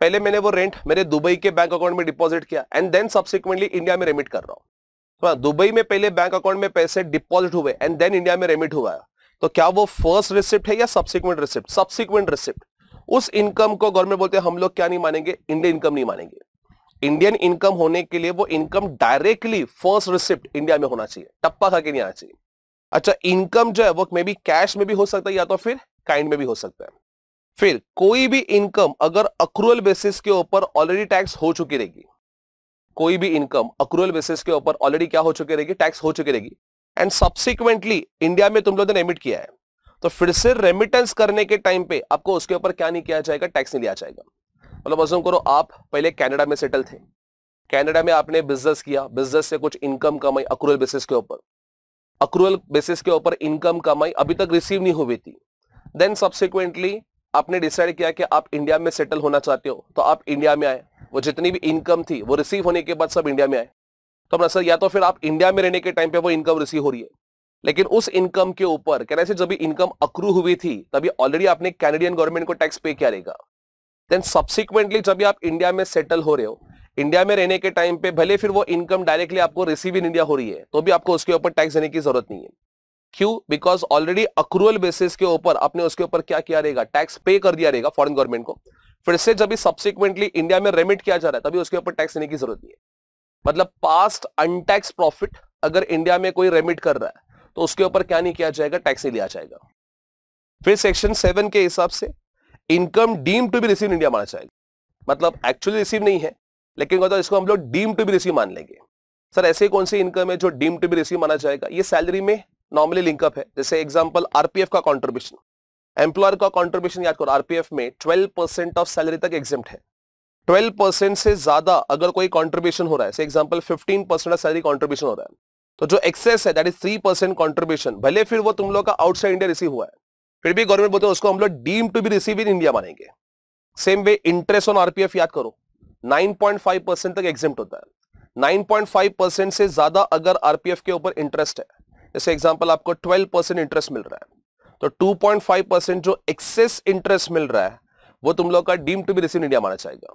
पहले मैंने वो रेंट मेरे दुबई के बैंक अकाउंट में डिपॉजिट किया एंड देन सब्सिक्वेंटली इंडिया में रेमिट कर रहा हूँ। तो दुबई में पहले बैंक अकाउंट में पैसे डिपॉजिट हुए एंड देन इंडिया में रेमिट हुआ तो क्या वो फ़र्स्ट रिसिप्ट है या सब्सिक्वेंट रिसिप्ट सब्सिक्वेंट रिसिप्ट उस इनकम को गवर्नमेंट बोलते हैं, हम लोग क्या नहीं मानेंगे? इंडियन इनकम नहीं मानेंगे। इंडियन इनकम होने के लिए वो income directly first receipt India में होना चाहिए। टप्पा खा के नहीं आना चाहिए। अच्छा इनकम जो है, वो मे बी कैश में भी हो सकता है या तो फिर काइंड में भी हो सकता है। फिर कोई भी इनकम अगर अक्रूअल बेसिस के ऊपर ऑलरेडी टैक्स हो चुकी रहेगी, कोई भी इनकम अक्रूअल बेसिस के ऊपर ऑलरेडी क्या हो चुकी रहेगी? टैक्स हो चुकी रहेगी। एंड सब्सिक्वेंटली इंडिया में तुम लोगों ने रेमिट किया है। तो फिर से रेमिटेंस करने के टाइम पे आपको उसके ऊपर क्या नहीं किया जाएगा टैक्स नहीं लिया जाएगा। मतलब अजूम करो आप पहले कनाडा में सेटल थे। कनाडा में आपने बिज़नेस किया बिज़नेस से कुछ इनकम कमाई अक्रूअल बेसिस के ऊपर। अक्रूअल बेसिस के ऊपर इनकम कमाई, अभी तक रिसीव नहीं हुई थी। देन सब्सिक्वेंटली आपने डिसाइड किया कि आप इंडिया में सेटल होना चाहते हो तो आप इंडिया में आए। वो जितनी भी इनकम थी, वो रिसीव होने के बाद सब इंडिया में आए। तो अपना सर या तो फिर आप इंडिया में रहने के टाइम पे वो इनकम रिसीव हो रही है। लेकिन उस इनकम के ऊपर कहना से जब इनकम अक्रू हुई थी तभी ऑलरेडी आपने कैनेडियन गवर्नमेंट को टैक्स पे किया रहेगा। देन सब्सिक्वेंटली जब आप इंडिया में सेटल हो रहे हो इंडिया में रहने के टाइम पे भले फिर वो इनकम डायरेक्टली आपको रिसीव इन इंडिया हो रही है तो भी आपको उसके ऊपर टैक्स देने की ज़रूरत नहीं है। क्यों? बिकॉज़ ऑलरेडी अक्रूअल बेसिस के ऊपर आपने उसके ऊपर क्या किया रहेगा? टैक्स पे कर दिया रहेगा फॉरेन गवर्नमेंट को। फिर से जब सब्सिक्वेंटली इंडिया में रेमिट किया जा रहा है, तभी उसके ऊपर टैक्स देने की ज़रूरत नहीं है। मतलब पास्ट अनटैक्स प्रॉफिट अगर इंडिया में कोई रेमिट कर रहा है तो उसके ऊपर क्या नहीं किया जाएगा टैक्स नहीं लिया जाएगा। फिर सेक्शन सेवन के हिसाब से income deem to be receive India माना जाएगा। मतलब एक्चुअली रिसीव नहीं है, लेकिन तो इसको हम लोग डीम टू बी रिसीव मान लेंगे। सर, ऐसे कौन सी इनकम है जो डीम टू बी रिसीव माना जाएगा? ये सैलरी में नॉर्मली लिंकअप है। जैसे एग्ज़ाम्पल आरपीएफ का कॉन्ट्रीब्यूशन एम्प्लॉयर का कॉन्ट्रीब्यूशन याद करो आरपीएफ में 12 परसेंट ऑफ़ सैलरी तक एग्ज़ाम है। 12 परसेंट से ज़्यादा अगर कोई कॉन्ट्रीब्यूशन हो रहा है एग्जांपल 15 परसेंट सैलरी कंट्रीब्यूशन हो रहा है तो जो एक्सेस है that is three percent contribution भले फिर वो तुम लोग का आउटसाइड इंडिया रिसीव हुआ है, फिर भी गवर्नमेंट बोलते हैं उसको हम लोग deem to be receive in India मानेंगे। Same way interest on RPF याद करो 9.5 परसेंट तक एग्जिट होता है। 9.5 परसेंट से ज़्यादा अगर आरपीएफ के ऊपर इंटरेस्ट है, जैसे एग्जांपल आपको 12 परसेंट इंटरेस्ट मिल रहा है तो 2.5 परसेंट जो एक्सेस इंटरेस्ट मिल रहा है, वो तुम लोग का deem to be receive India माना जाएगा।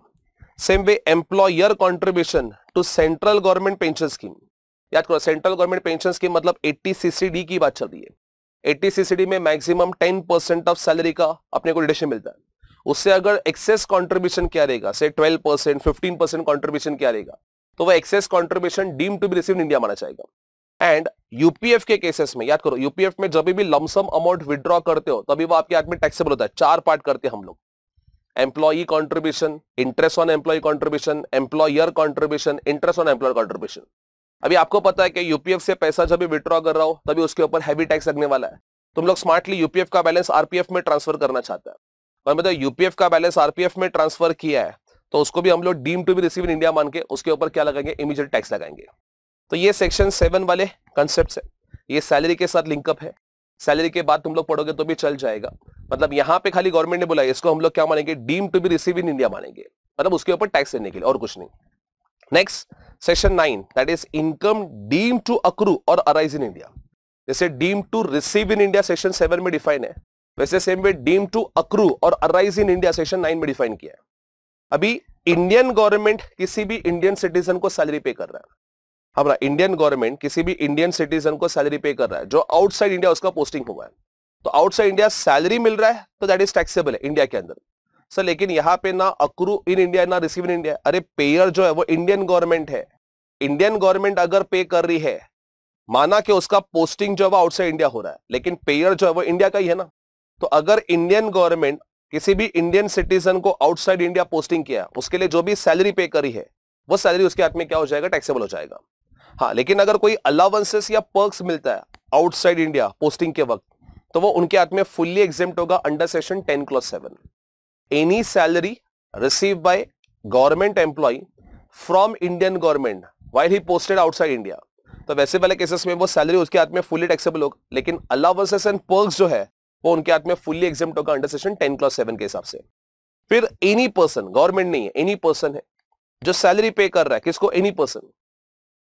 Same way employer contribution to central government pension scheme याद करो सेंट्रल गवर्नमेंट पेंशन स्कीम मतलब 80 सीसीडी की बात चल रही है। 80 सीसीडी में मैक्सिमम 10 परसेंट ऑफ़ सैलरी का अपने को डिडक्शन मिलता है। उससे अगर एक्सेस कॉन्ट्रीब्यूशन क्या रहेगा से 12 परसेंट फिफ्टीन परसेंट कॉन्ट्रीब्यूशन क्या रहेगा तो वो excess contribution deem to be receive India माना जाएगा। एंड यूपीएफ के केसेस में, याद करो यूपीएफ में जब भी लमसम अमाउंट विड्रॉ करते हो, तभी वो आपके हाथ में टैक्सेबल होता है। चार पार्ट करते हैं हम लोग। Employee contribution interest on employee contribution employer contribution interest on employer contribution अभी आपको पता है कि यूपीएफ से पैसा जब भी विड्रॉ कर रहा हो, तभी उसके ऊपर हैवी टैक्स लगने वाला है। तुम लोग स्मार्टली यूपीएफ का बैलेंस आरपीएफ में ट्रांसफ़र करना चाहता है। और मतलब यूपीएफ का बैलेंस आरपीएफ में ट्रांसफ़र किया है तो उसको भी हम लोग deem to be receive in India मान के उसके ऊपर क्या लगाएँगे? इमीजिएट टैक्स लगाएँगे। तो ये सेक्शन सेवन वाले कंसेप्ट है। ये सैलरी के साथ लिंकअप है। सैलरी के बाद तुम लोग पढ़ोगे तो भी चल जाएगा। मतलब यहाँ पे खाली गवर्नमेंट ने बोला इसको हम लोग क्या मानेंगे? Deem to be receive in India मानेंगे। मतलब उसके ऊपर टैक्स देने के लिए और कुछ नहीं। Next section nine that is income deem to accrue और अराइज इन इंडिया जैसे deem to receive in India section seven में डिफाइन है, वैसे same way deem to accrue और arise in India section nine में डिफाइन किया है। अभी इंडियन गवर्नमेंट किसी भी इंडियन सिटीजन को सैलरी पे कर रहा है। हमारा इंडियन गवर्नमेंट किसी भी इंडियन सिटीजन को सैलरी पे कर रहा है, जो आउटसाइड इंडिया उसका पोस्टिंग हुआ है। तो आउटसाइड इंडिया सैलरी मिल रहा है तो दैट इज़ टैक्सेबल है इंडिया के अंदर। सर लेकिन यहाँ पे ना अक्रू इन इंडिया ना रिसीव इन इंडिया अरे पेयर जो है, वो इंडियन गवर्नमेंट है। इंडियन गवर्नमेंट अगर पे कर रही है, माना कि उसका पोस्टिंग जो है, वो आउटसाइड इंडिया हो रहा है, लेकिन पेयर जो है, वो इंडिया का ही है ना। तो अगर इंडियन गवर्नमेंट किसी भी इंडियन सिटीजन को आउटसाइड इंडिया पोस्टिंग किया, उसके लिए जो भी सैलरी पे करी है, वो सैलरी उसके हाथ में क्या हो जाएगा? टैक्सेबल हो जाएगा। हाँ लेकिन अगर कोई अलावेंसेस या पर्क्स मिलता है आउटसाइड इंडिया पोस्टिंग के वक्त तो वो उनके हाथ में फुल्ली एग्जिम्ट होगा under section ten clause seven any salary receive by government employee from Indian government while he posted outside India तो वैसे वाले केसेस में वो सैलरी उसके हाथ में फुल्ली टैक्सेबल होगा, लेकिन अलावेंसेस एंड पर्क्स जो है, वो उनके हाथ में फुल्ली एग्जिम्ट होगा under section ten clause seven के हिसाब से. फिर एनी पर्सन गवर्नमेंट नहीं है एनी पर्सन है, जो सैलरी पे कर रहा है, किसको? एनी पर्सन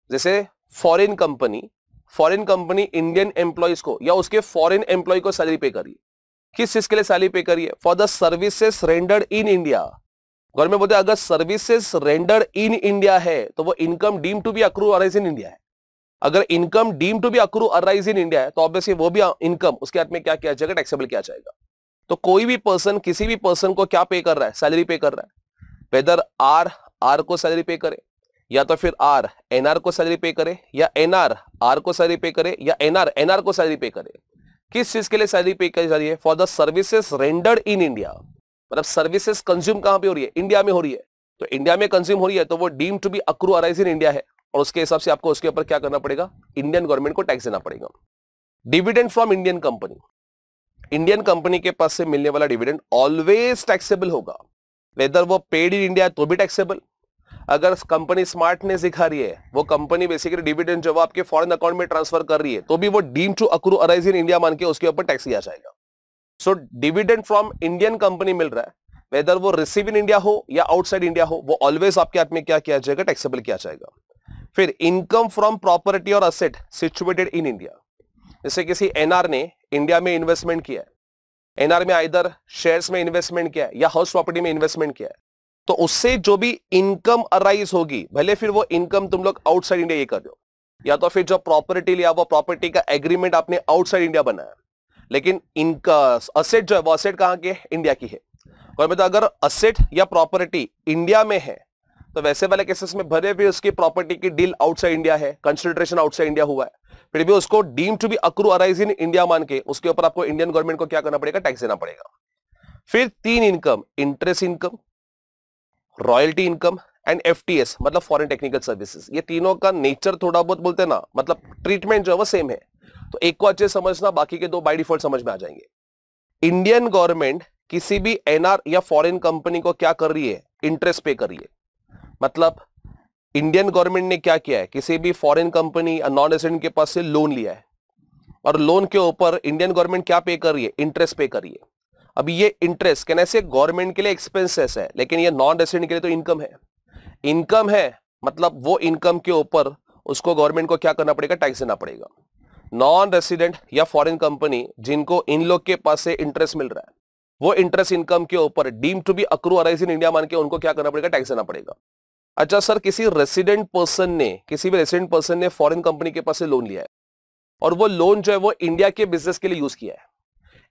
जैसे foreign company foreign company Indian employees को या उसके फॉरेन एम्प्लॉय को सैलरी पे करिए किस चीज़ के लिए सैलरी पे करिए for the services rendered in India government बोलते अगर सर्विसेज़ रेंडर्ड इन इंडिया है तो वो income deem to be accrue arise in India है। अगर income deem to be accrue arise in India है तो ऑब्वियसली वो भी इनकम उसके हाथ में क्या किया जाएगा? टैक्सेबल किया जाएगा। तो कोई भी पर्सन किसी भी पर्सन को क्या पे कर रहा है? सैलरी पे कर रहा है। वेदर आर आर को सैलरी पे करे या तो फिर आर एनआर को सैलरी पे करे, या एनआर आर को सैलरी पे करे, या एनआर एनआर को सैलरी पे करे। किस चीज़ के लिए सैलरी पे करी जा रही है? For the services rendered in India मतलब सर्विसेज़ कंज्यूम कहाँ पे हो रही है? इंडिया में हो रही है। तो इंडिया में कंज्यूम हो रही है तो वो deem to be accrue arise in India है। और उसके हिसाब से आपको उसके ऊपर क्या करना पड़ेगा? इंडियन गवर्नमेंट को टैक्स देना पड़ेगा। Dividend from Indian company Indian company के पास से मिलने वाला डिविडेंड ऑलवेज टैक्सेबल होगा। वेदर वो पेड इन इंडिया तो भी टैक्सेबल अगर कंपनी स्मार्टनेस दिखा रही है, वो कंपनी बेसिकली डिविडेंड जो आपके फॉरेन अकाउंट में ट्रांसफ़र कर रही है तो भी वो deem to accrue arise in India मान के उसके ऊपर टैक्स दिया जाएगा। So dividend from Indian company मिल रहा है वेदर वो रिसीव इन इंडिया हो या आउटसाइड इंडिया हो, वो ऑलवेज आपके हाथ में क्या किया जाएगा टैक्सेबल किया जाएगा। फिर इनकम फ्रॉम प्रॉपर्टी और असेट सिचुएटेड इन इंडिया जैसे किसी एनआर ने इंडिया में इन्वेस्टमेंट किया है एनआर में इधर शेयर्स में इन्वेस्टमेंट किया है या हाउस प्रॉपर्टी में इन्वेस्टमेंट किया है तो उससे जो भी इनकम अराइज होगी, भले फिर वो इनकम तुम लोग आउटसाइड इंडिया ये कर दो या तो फिर जो प्रॉपर्टी लिया, वो प्रॉपर्टी का एग्रीमेंट आपने आउटसाइड इंडिया बनाया। लेकिन इनका असेट जो है, वो असेट कहाँ की है? इंडिया की है। और मतलब अगर असेट या प्रॉपर्टी इंडिया में है तो वैसे वाले केसेस में भरे भी उसकी प्रॉपर्टी की डील आउटसाइड इंडिया है कंसिडरेशन आउटसाइड इंडिया हुआ है, फिर भी उसको deem to be accrue arise in India मान के, उसके ऊपर आपको इंडियन गवर्नमेंट को क्या करना पड़ेगा? टैक्स देना पड़ेगा। फिर तीन income interest income royalty income and FTS मतलब फॉरेन टेक्निकल सर्विसेज़ ये तीनों का नेचर थोड़ा बहुत बोलते ना मतलब ट्रीटमेंट जो है वो सेम है। तो एक को अच्छे समझना, बाकी के दो बाई डिफ़ॉल्ट समझ में आ जाएँगे। इंडियन गवर्नमेंट किसी भी एनआर या फॉरेन कंपनी को क्या कर रही है? इंटरेस्ट पे कर रही है। मतलब इंडियन गवर्नमेंट ने क्या किया है? किसी भी फॉरेन कंपनी या नॉन रेसिडेंट के पास से लोन लिया है। और लोन के ऊपर इंडियन गवर्नमेंट क्या पे कर रही है? इंटरेस्ट पे कर रही है। अभी ये इंटरेस्ट कहने से गवर्नमेंट के लिए एक्सपेंसेस है, लेकिन ये नॉन रेसिडेंट के लिए तो इनकम है। इनकम है मतलब वो इनकम के ऊपर उसको गवर्नमेंट को क्या करना पड़ेगा टैक्स देना पड़ेगा। नॉन रेसिडेंट या फॉरेन कंपनी जिनको इन लोग के पास से इंटरेस्ट मिल रहा है, वो इंटरेस्ट इनकम के ऊपर deem to be accrue arise in India मान के उनको क्या करना पड़ेगा टैक्स देना पड़ेगा। अच्छा सर किसी रेसिडेंट पर्सन ने, किसी भी रेसिडेंट पर्सन ने फॉरेन कंपनी के पास से लोन लिया है, और वो लोन जो है वो इंडिया के बिज़नेस के लिए यूज़ किया है।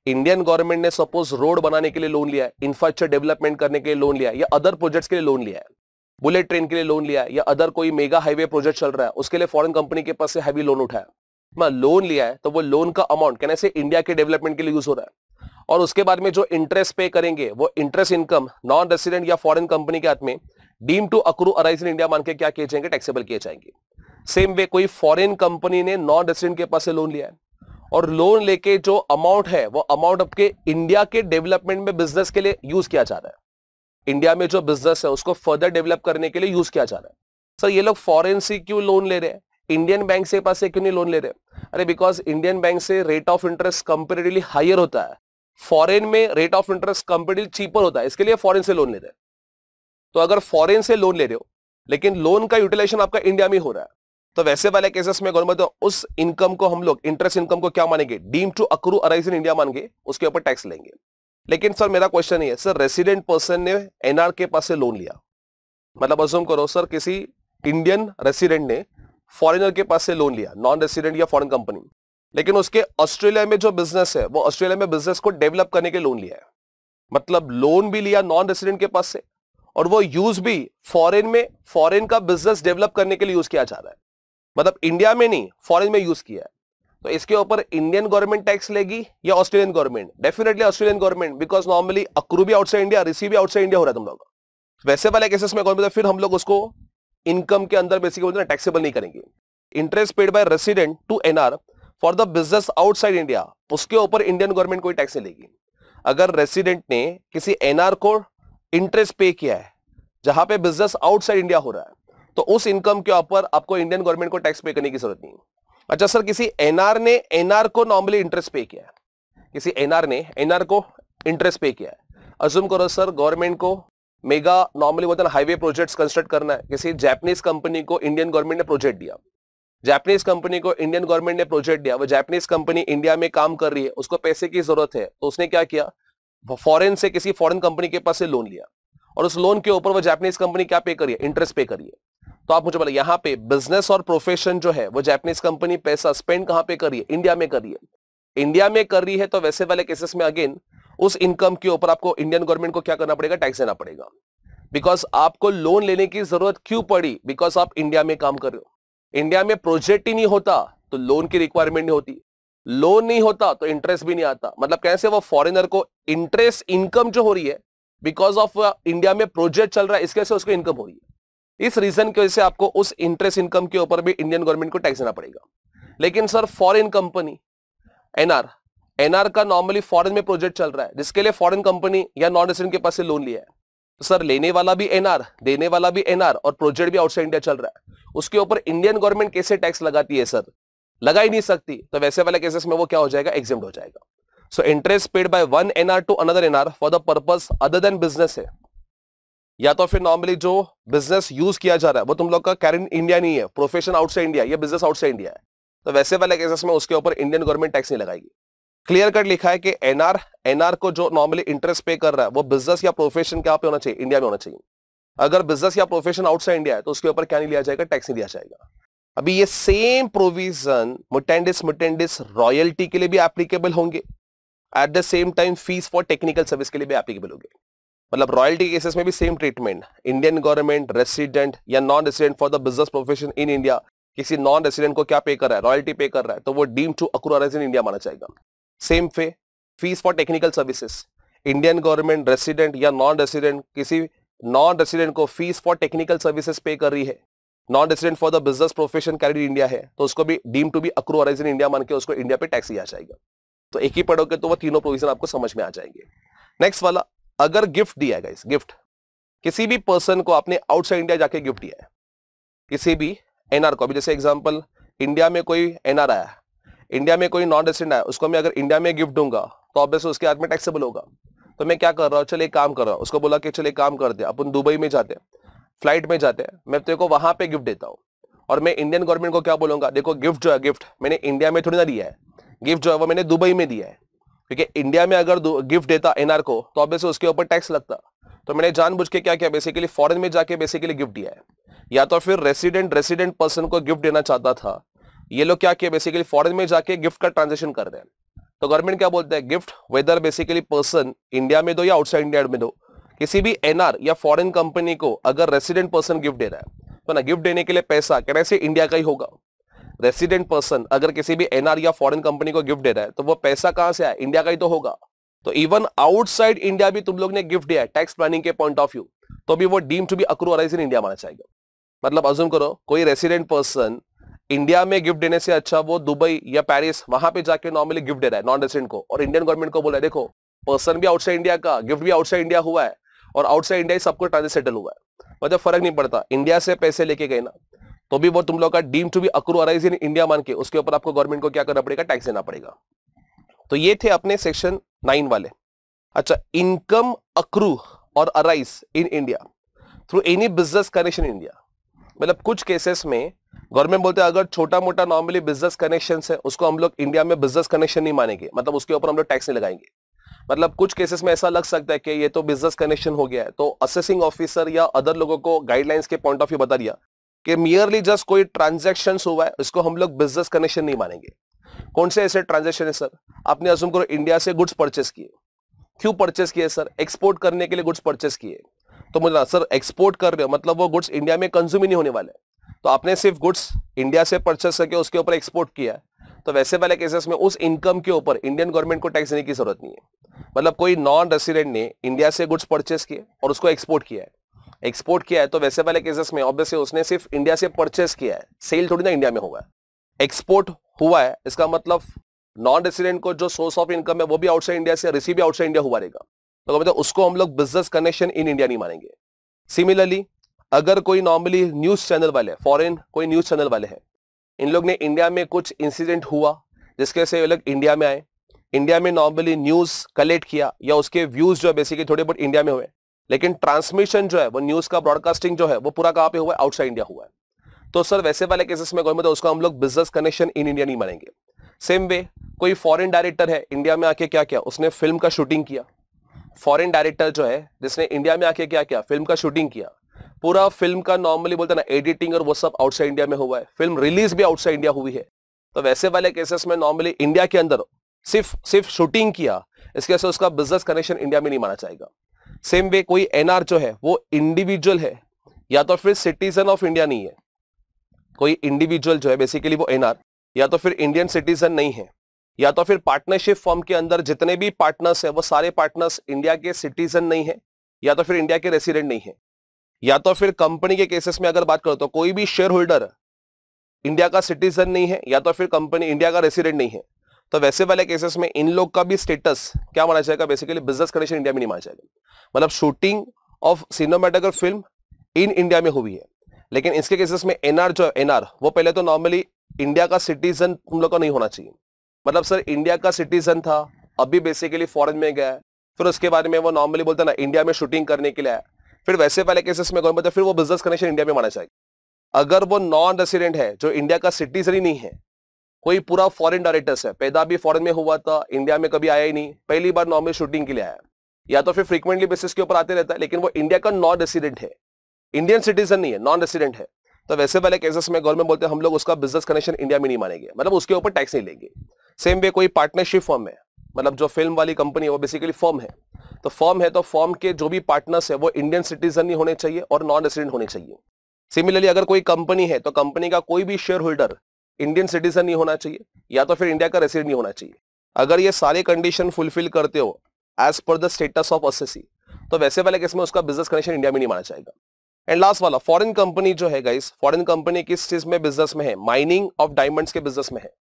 इंडियन गवर्नमेंट ने सपोज़ रोड बनाने के लिए लोन लिया है इंफ्रास्ट्रक्चर डेवलपमेंट करने के लिए लोन लिया है, या अदर प्रोजेक्ट्स के लिए लोन लिया है बुलेट ट्रेन के लिए लोन लिया है, या अदर कोई मेगा हाईवे प्रोजेक्ट चल रहा है, उसके लिए फॉरेन कंपनी के पास से हैवी लोन उठाया मैं लोन लिया है तो वो लोन का अमाउंट कहने से इंडिया के डेवलपमेंट के लिए यूज़ हो रहा है। और उसके बाद में जो इंटरेस्ट पे करेंगे, वो इंटरेस्ट इनकम नॉन रेसिडेंट या फॉरेन कंपनी के हाथ में deem to accrue arise in India मान के क्या किए जाएँगे टैक्सेबल किए जाएँगे। सेम वे कोई फॉरेन कंपनी ने नॉन रेसिडेंट के पास से लोन लिया है और लोन लेके जो अमाउंट है, वो अमाउंट आपके इंडिया के डेवलपमेंट में बिज़नेस के लिए यूज़ किया जा रहा है। इंडिया में जो बिज़नेस है, उसको फर्दर डेवलप करने के लिए यूज़ किया जा रहा है। सर ये लोग फॉरेन से क्यों लोन ले रहे हैं? इंडियन बैंक से पास से क्यों नहीं लोन ले रहे अरे बिकॉज़ इंडियन बैंक से rate of interest comparatively higher होता है। फॉरेन में rate of interest comparatively cheaper होता है, इसके लिए फॉरेन से लोन ले रहे हैं। तो अगर फॉरेन से लोन ले रहे हो, लेकिन लोन का यूटिलाइजेशन आपका इंडिया में हो रहा है। तो वैसे वाले केसेस में गवर्नमेंट उस इनकम को हम लोग इंटरेस्ट इनकम को क्या मानेंगे? Deem to accrue arise in India मान के उसके ऊपर टैक्स लेंगे। लेकिन सर मेरा क्वेश्चन है सर रेसिडेंट पर्सन ने एनआर के पास से लोन लिया। मतलब अजूम करो सर किसी इंडियन रेसिडेंट ने फॉरेनर के पास से लोन लिया नॉन रेसिडेंट या फॉरेन कंपनी लेकिन उसके ऑस्ट्रेलिया में जो बिज़नेस है, वो ऑस्ट्रेलिया में बिज़नेस को डेवलप करने के लोन लिया है। मतलब लोन भी लिया नॉन रेसिडेंट के पास से, और वो यूज़ भी फॉरेन में फॉरेन का बिज़नेस डेवलप करने के लिए यूज़ किया जा रहा है। मतलब इंडिया में नहीं फॉरेन में यूज़ किया है। तो इसके ऊपर इंडियन गवर्नमेंट टैक्स लेगी या Australian government definitely Australian government because normally accrue भी आउटसाइड इंडिया रिसीव भी आउटसाइड इंडिया हो रहा है तुम लोग वैसे वाले केसेस में गवर्नमेंट फिर हम लोग उसको इनकम के अंदर बेसिकली टैक्सेबल नहीं करेंगे। Interest paid by resident to NR for the business outside India उसके ऊपर इंडियन गवर्नमेंट कोई टैक्स नहीं लेगी। अगर रेसिडेंट ने किसी एनआर को इंटरेस्ट पे किया है, जहाँ पे बिज़नेस आउटसाइड इंडिया हो रहा है तो उस इनकम के ऊपर आपको इंडियन गवर्नमेंट को टैक्स पे करने की ज़रूरत नहीं अच्छा सर किसी एनआर ने एनआर को नॉर्मली इंटरेस्ट पे किया किसी एनआर ने एनआर को इंटरेस्ट पे किया अज्यूम करो सर गवर्नमेंट को मेगा नॉर्मली बोलते हाईवे प्रोजेक्ट्स कंस्ट्रक्ट करना है। किसी जैपनीज कंपनी को इंडियन गवर्नमेंट ने प्रोजेक्ट दिया। जैपनीज कंपनी को इंडियन गवर्नमेंट ने प्रोजेक्ट दिया। वो जैपनीज कंपनी इंडिया में काम कर रही है, उसको पैसे की ज़रूरत है तो उसने क्या किया? फॉरेन से किसी फॉरेन कंपनी के पास से लोन लिया। और उस लोन के ऊपर वो जापानीज कंपनी क्या पे करिए इंटरेस्ट पे करिए तो आप मुझे बोले यहाँ पे बिज़नेस और प्रोफेशन जो है, वो जैपनीज कंपनी पैसा स्पेंड कहाँ पे करिए? इंडिया में करिए। इंडिया में कर रही है तो वैसे वाले केसेस में अगेन उस इनकम के ऊपर आपको इंडियन गवर्नमेंट को क्या करना पड़ेगा? टैक्स देना पड़ेगा। बिकॉज़ आपको लोन लेने की ज़रूरत क्यों पड़ी? बिकॉज़ आप इंडिया में काम कर रहे हो। इंडिया में प्रोजेक्ट ही नहीं होता तो लोन की रिक्वायरमेंट नहीं होती। लोन नहीं होता तो इंटरेस्ट भी नहीं आता। मतलब कैसे वो फॉरेनर को इंटरेस्ट इनकम जो हो रही है बिकॉज़ ऑफ़ इंडिया में प्रोजेक्ट चल रहा है, इसके से उसको इनकम हो रही है। इस रीजन की वजह से आपको उस इंटरेस्ट इनकम के ऊपर भी इंडियन गवर्नमेंट को टैक्स देना पड़ेगा। लेकिन sir foreign company NR NR का नॉर्मली फॉरेन में प्रोजेक्ट चल रहा है, जिसके लिए फॉरेन कंपनी या नॉन रेसिडेंट के पास से लोन लिया है। सर लेने वाला भी एनआर देने वाला भी एनआर और प्रोजेक्ट भी आउटसाइड इंडिया चल रहा है। उसके ऊपर इंडियन गवर्नमेंट कैसे टैक्स लगाती है सर लगा ही नहीं सकती तो वैसे वाले केसेस में वो क्या हो जाएगा? एग्ज़ाम हो जाएगा। So interest paid by one NR to another NR for the purpose other than business है। या तो फिर नॉर्मली जो बिज़नेस यूज़ किया जा रहा है, वो तुम लोग का कैरेंट इंडिया नहीं है प्रोफेशन आउटसाइड इंडिया ये बिज़नेस आउटसाइड इंडिया है। तो वैसे वाले केसेस में उसके ऊपर इंडियन गवर्नमेंट टैक्स नहीं लगाएगी। क्लियर कट लिखा है कि एनआर एनआर को जो नॉर्मली इंटरेस्ट पे कर रहा है, वो बिज़नेस या प्रोफेशन क्या पे होना चाहिए इंडिया में होना चाहिए। अगर बिज़नेस या प्रोफेशन आउटसाइड इंडिया है तो उसके ऊपर क्या नहीं लिया जाएगा? टैक्स नहीं दिया जाएगा। अभी ये same provision mutandis mutandis royalty के लिए भी एप्लीकेबल होंगे। At the same time fees for technical service के लिए भी एप्लीकेबल होगी। मतलब रॉयल्टी केसेस में भी same treatment Indian government resident या non resident for the business profession in India किसी नॉन रेसिडेंट को क्या पे कर रहा है? रॉयल्टी पे कर रहा है तो वो deem to accrue arise in India माना जाएगा। सेम फे fees for technical services Indian government resident या नॉन रेसिडेंट किसी नॉन रेसिडेंट को fees for technical services pay कर रही है। Non resident for the business profession carried India है तो उसको भी deem to be accrue arise in India मान के उसको इंडिया पे टैक्स दिया जाएगा। तो एक ही पढ़ोगे तो वो तीनों प्रोविज़न आपको समझ में आ जाएँगे। नेक्स्ट वाला अगर गिफ्ट दिया है गाइस गिफ्ट। किसी भी पर्सन को आपने आउटसाइड इंडिया जाके गिफ्ट दिया है। किसी भी एनआर को, अभी जैसे एग्जांपल इंडिया में कोई एनआर आया इंडिया में कोई नॉन रेसिडेंट आया उसको मैं अगर इंडिया में गिफ्ट दूँगा तो ऑब्वियस उसके हाथ में टैक्सेबल होगा। तो मैं क्या कर रहा हूँ, चल एक काम कर रहा हूँ, उसको बोला कि चल एक काम कर दे, अपन दुबई में जाते हैं फ़्लाइट में जाते हैं, मैं तेरे को वहाँ पे गिफ्ट देता हूँ। और मैं इंडियन गवर्नमेंट को क्या बोलूँगा, देखो गिफ्ट जो है, गिफ्ट मैंने इंडिया में थोड़ी ना दिया है, गिफ्ट जो है वो मैंने दुबई में दिया है। क्योंकि इंडिया में अगर गिफ्ट देता एनआर को तो ऑब्वियस उसके ऊपर टैक्स लगता। तो मैंने जानबूझ के क्या किया बेसिकली फॉरेन में जाके बेसिकली गिफ्ट दिया है। या तो फिर रेसिडेंट रेसिडेंट पर्सन को गिफ्ट देना चाहता था। ये लोग क्या किया बेसिकली फॉरेन में जाके गिफ्ट का ट्रांजेक्शन कर रहे हैं। तो गवर्नमेंट क्या बोलते हैं gift whether basically person India में दो या आउटसाइड इंडिया में दो, किसी भी एनआर या फॉरेन कंपनी को अगर रेसिडेंट पर्सन गिफ्ट दे रहा है तो ना गिफ्ट देने के लिए पैसा कैसे इंडिया का ही होगा? रेसिडेंट पर्सन अगर किसी भी एनआर या फॉरेन कंपनी को गिफ्ट दे रहा है तो वो पैसा कहाँ से आया? इंडिया का ही तो होगा। तो इवन आउटसाइड इंडिया भी तुम लोग ने गिफ्ट दिया है टैक्स प्लानिंग के पॉइंट ऑफ़ व्यू तो भी वो deem to be accrue arise in India माना जाएगा। मतलब अजूम करो, कोई रेसिडेंट पर्सन इंडिया में गिफ्ट देने से अच्छा वो दुबई या पेरिस वहाँ पे जाके नॉर्मली गिफ्ट दे रहा है नॉन रेसिडेंट को। और इंडियन गवर्नमेंट को बोला है, देखो पर्सन भी आउटसाइड इंडिया का गिफ्ट भी आउटसाइड इंडिया हुआ है और आउटसाइड इंडिया सबको ट्रांजेक्ट सेटल हुआ है। मतलब फ़र्क नहीं पड़ता इंडिया से पैसे लेके गए ना। तो भी वो तुम लोग का deem to be accrue arise in India मान के, उसके ऊपर आपको गवर्नमेंट को क्या करना पड़ेगा? टैक्स देना पड़ेगा। तो ये थे अपने सेक्शन नाइन वाले। अच्छा इनकम अक्रू और arise in India through any business connection India मतलब कुछ केसेस में गवर्नमेंट बोलते हैं, अगर छोटा मोटा नॉर्मली बिज़नेस कनेक्शन है, उसको हम लोग इंडिया में बिज़नेस कनेक्शन नहीं मानेंगे। मतलब उसके ऊपर हम लोग टैक्स नहीं लगाएँगे। मतलब कुछ केसेस में ऐसा लग सकता है कि ये तो बिज़नेस कनेक्शन हो गया है। तो असेसिंग ऑफिसर या अदर लोगों को गाइडलाइंस के पॉइंट ऑफ़ व्यू बता दिया। कि मियरली जस्ट कोई ट्रांजेक्शन हुआ है, इसको हम लोग बिज़नेस कनेक्शन नहीं मानेंगे। कौन से ऐसे ट्रांजेक्शन है सर आपने असूम करो इंडिया से गुड्स परचेस किए। क्यों परचेस किए सर एक्सपोर्ट करने के लिए गुड्स परचेस किए। तो मुझे सर एक्सपोर्ट कर रहे हो मतलब वो गुड्स इंडिया में कंज्यूम ही नहीं होने वाले। तो आपने सिर्फ़ गुड्स इंडिया से परचेस करके उसके ऊपर एक्सपोर्ट किया तो वैसे वाले केसेस में उस इनकम के ऊपर इंडियन गवर्नमेंट को टैक्स देने की ज़रूरत नहीं है। मतलब कोई नॉन रेसिडेंट ने इंडिया से गुड्स परचेस किए और उसको एक्सपोर्ट किया है। एक्सपोर्ट किया है तो वैसे वाले केसेस में ऑब्वियसली उसने सिर्फ़ इंडिया से परचेस किया है। सेल थोड़ी ना इंडिया में होगा। एक्सपोर्ट हुआ है, इसका मतलब नॉन रेसिडेंट को जो सोर्स ऑफ़ इनकम है, वो भी आउटसाइड इंडिया से रिसीव भी आउटसाइड इंडिया हुआ रहेगा। तो मतलब उसको हम लोग बिज़नेस कनेक्शन इन इंडिया नहीं मानेंगे। सिमिलरली अगर कोई नॉर्मली न्यूज़ चैनल वाले फॉरेन कोई न्यूज़ चैनल वाले हैं, इन लोग ने इंडिया में कुछ इंसिडेंट हुआ, जिसके से लोग इंडिया में आए। इंडिया में नॉर्मली न्यूज़ कलेक्ट किया, या उसके व्यूज़ जो है बेसिकली थोड़े बहुत इंडिया में हुए। लेकिन ट्रांसमिशन जो है, वो न्यूज़ का ब्रॉडकास्टिंग जो है, वो पूरा कहाँ पे हुआ है? आउटसाइड इंडिया हुआ है। तो सर वैसे वाले केसेस में गवर्नमेंट उसको हम लोग बिज़नेस कनेक्शन इन इंडिया नहीं मानेंगे। सेम वे कोई फॉरेन डायरेक्टर है इंडिया में आके क्या किया? उसने फ़िल्म का शूटिंग किया। फॉरेन डायरेक्टर जो है, जिसने इंडिया में आके क्या किया? फ़िल्म का शूटिंग किया। पूरा फ़िल्म का नॉर्मली बोलते ना एडिटिंग और वो सब आउटसाइड इंडिया में हुआ है। फ़िल्म रिलीज़ भी आउटसाइड इंडिया हुई है। तो वैसे वाले केसेस में नॉर्मली इंडिया के अंदर सिर्फ़ सिर्फ़ शूटिंग किया, इसके वजह उसका बिज़नेस कनेक्शन इंडिया में नहीं माना जाएगा। सेम वे कोई एनआर जो है, वो इंडिविजुअल है, या तो फिर सिटीजन ऑफ़ इंडिया नहीं है। कोई इंडिविजुअल जो है बेसिकली वो एनआर, या तो फिर इंडियन सिटीजन नहीं है, या तो फिर पार्टनरशिप फॉर्म के अंदर जितने भी पार्टनर्स है, वो सारे पार्टनर्स इंडिया के सिटीजन नहीं है, या तो फिर इंडिया के रेसिडेंट नहीं है। या तो फिर कंपनी के केसेस में अगर बात करो तो कोई भी शेयर होल्डर इंडिया का सिटीजन नहीं है, या तो फिर कंपनी इंडिया का रेसिडेंट नहीं है। तो वैसे वाले केसेस में इन लोग का भी स्टेटस क्या माना जाएगा? बेसिकली बिज़नेस कनेक्शन इंडिया में नहीं माना जाएगा। मतलब shooting of cinematograph film in India में हुई है। लेकिन इसके केसेस में एनआर जो एनआर वो पहले तो नॉर्मली इंडिया का सिटीजन तुम लोग का नहीं होना चाहिए। मतलब सर इंडिया का सिटीजन था, अभी बेसिकली फॉरेन में गया फिर उसके बारे में वो नॉर्मली बोलते ना इंडिया में शूटिंग करने के लिए आया। फिर वैसे वाले केसेस में गवर्नमेंट फिर वो बिज़नेस कनेक्शन इंडिया में माना जाएगा। अगर वो नॉन रेसिडेंट है, जो इंडिया का सिटीजन ही नहीं है कोई पूरा फॉरेन डायरेक्टर्स है। पैदा भी फॉरेन में हुआ था इंडिया में कभी आया ही नहीं। पहली बार नॉर्मल शूटिंग के लिए आया। या तो फिर फ्रीक्वेंटली बेसिस के ऊपर आते रहता है, लेकिन वो इंडिया का नॉन रेसिडेंट है। इंडियन सिटीजन नहीं है नॉन रेसिडेंट है। तो वैसे वाले केसेस में गवर्नमेंट बोलते हैं, हम लोग उसका बिज़नेस कनेक्शन इंडिया में नहीं मानेंगे। मतलब उसके ऊपर टैक्स नहीं लेंगे। सेम वे कोई पार्टनरशिप फॉर्म है मतलब जो फ़िल्म वाली कंपनी है, वो बेसिकली फॉर्म है। तो फॉर्म है तो फॉर्म के जो भी पार्टनर्स है, वो इंडियन सिटीजन ही होने चाहिए और नॉन रेसिडेंट होने चाहिए। सिमिलरली अगर कोई कंपनी है तो कंपनी का कोई भी शेयर होल्डर इंडियन सिटीजन नहीं होना चाहिए, या तो फिर इंडिया का रेसिडेंट नहीं होना चाहिए। अगर ये सारे कंडीशन फुलफिल करते हो as per the status of assessee तो वैसे वाले केस में उसका बिज़नेस कनेक्शन इंडिया में नहीं माना जाएगा। एंड लास्ट वाला फॉरेन कंपनी जो है गाइस फॉरेन कंपनी किस चीज़ में बिज़नेस में है? माइनिंग ऑफ़ डायमंड्स के बिज़नेस में है।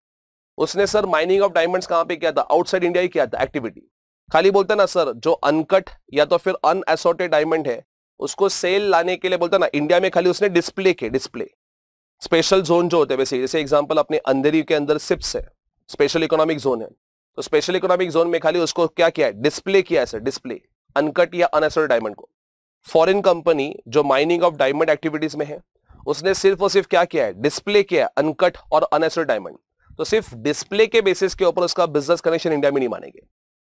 उसने सर माइनिंग ऑफ़ डायमंड्स कहाँ पे किया था? आउटसाइड इंडिया ही किया था एक्टिविटी खाली बोलते ना सर जो अनकट या तो फिर अनएसोटेड डायमंड है, उसको सेल लाने के लिए बोलता ना इंडिया में खाली उसने डिस्प्ले के डिस्प्ले स्पेशल जोन जो होते हैं वैसे जैसे एग्जांपल अपने अंधेरी के अंदर सिप्स है स्पेशल इकोनॉमिक जोन है। तो स्पेशल इकोनॉमिक जोन में खाली उसको क्या किया है? डिस्प्ले किया है सर डिस्प्ले अनकट या अनएसोर्टेड डायमंड को। फॉरेन कंपनी जो माइनिंग ऑफ़ डायमंड एक्टिविटीज़ में है, उसने सिर्फ़ और सिर्फ़ क्या किया है? डिस्प्ले किया है अनकट और अनएसोर्टेड डायमंड तो सिर्फ़ डिस्प्ले के बेसिस के ऊपर उसका बिज़नेस कनेक्शन इंडिया में नहीं मानेंगे।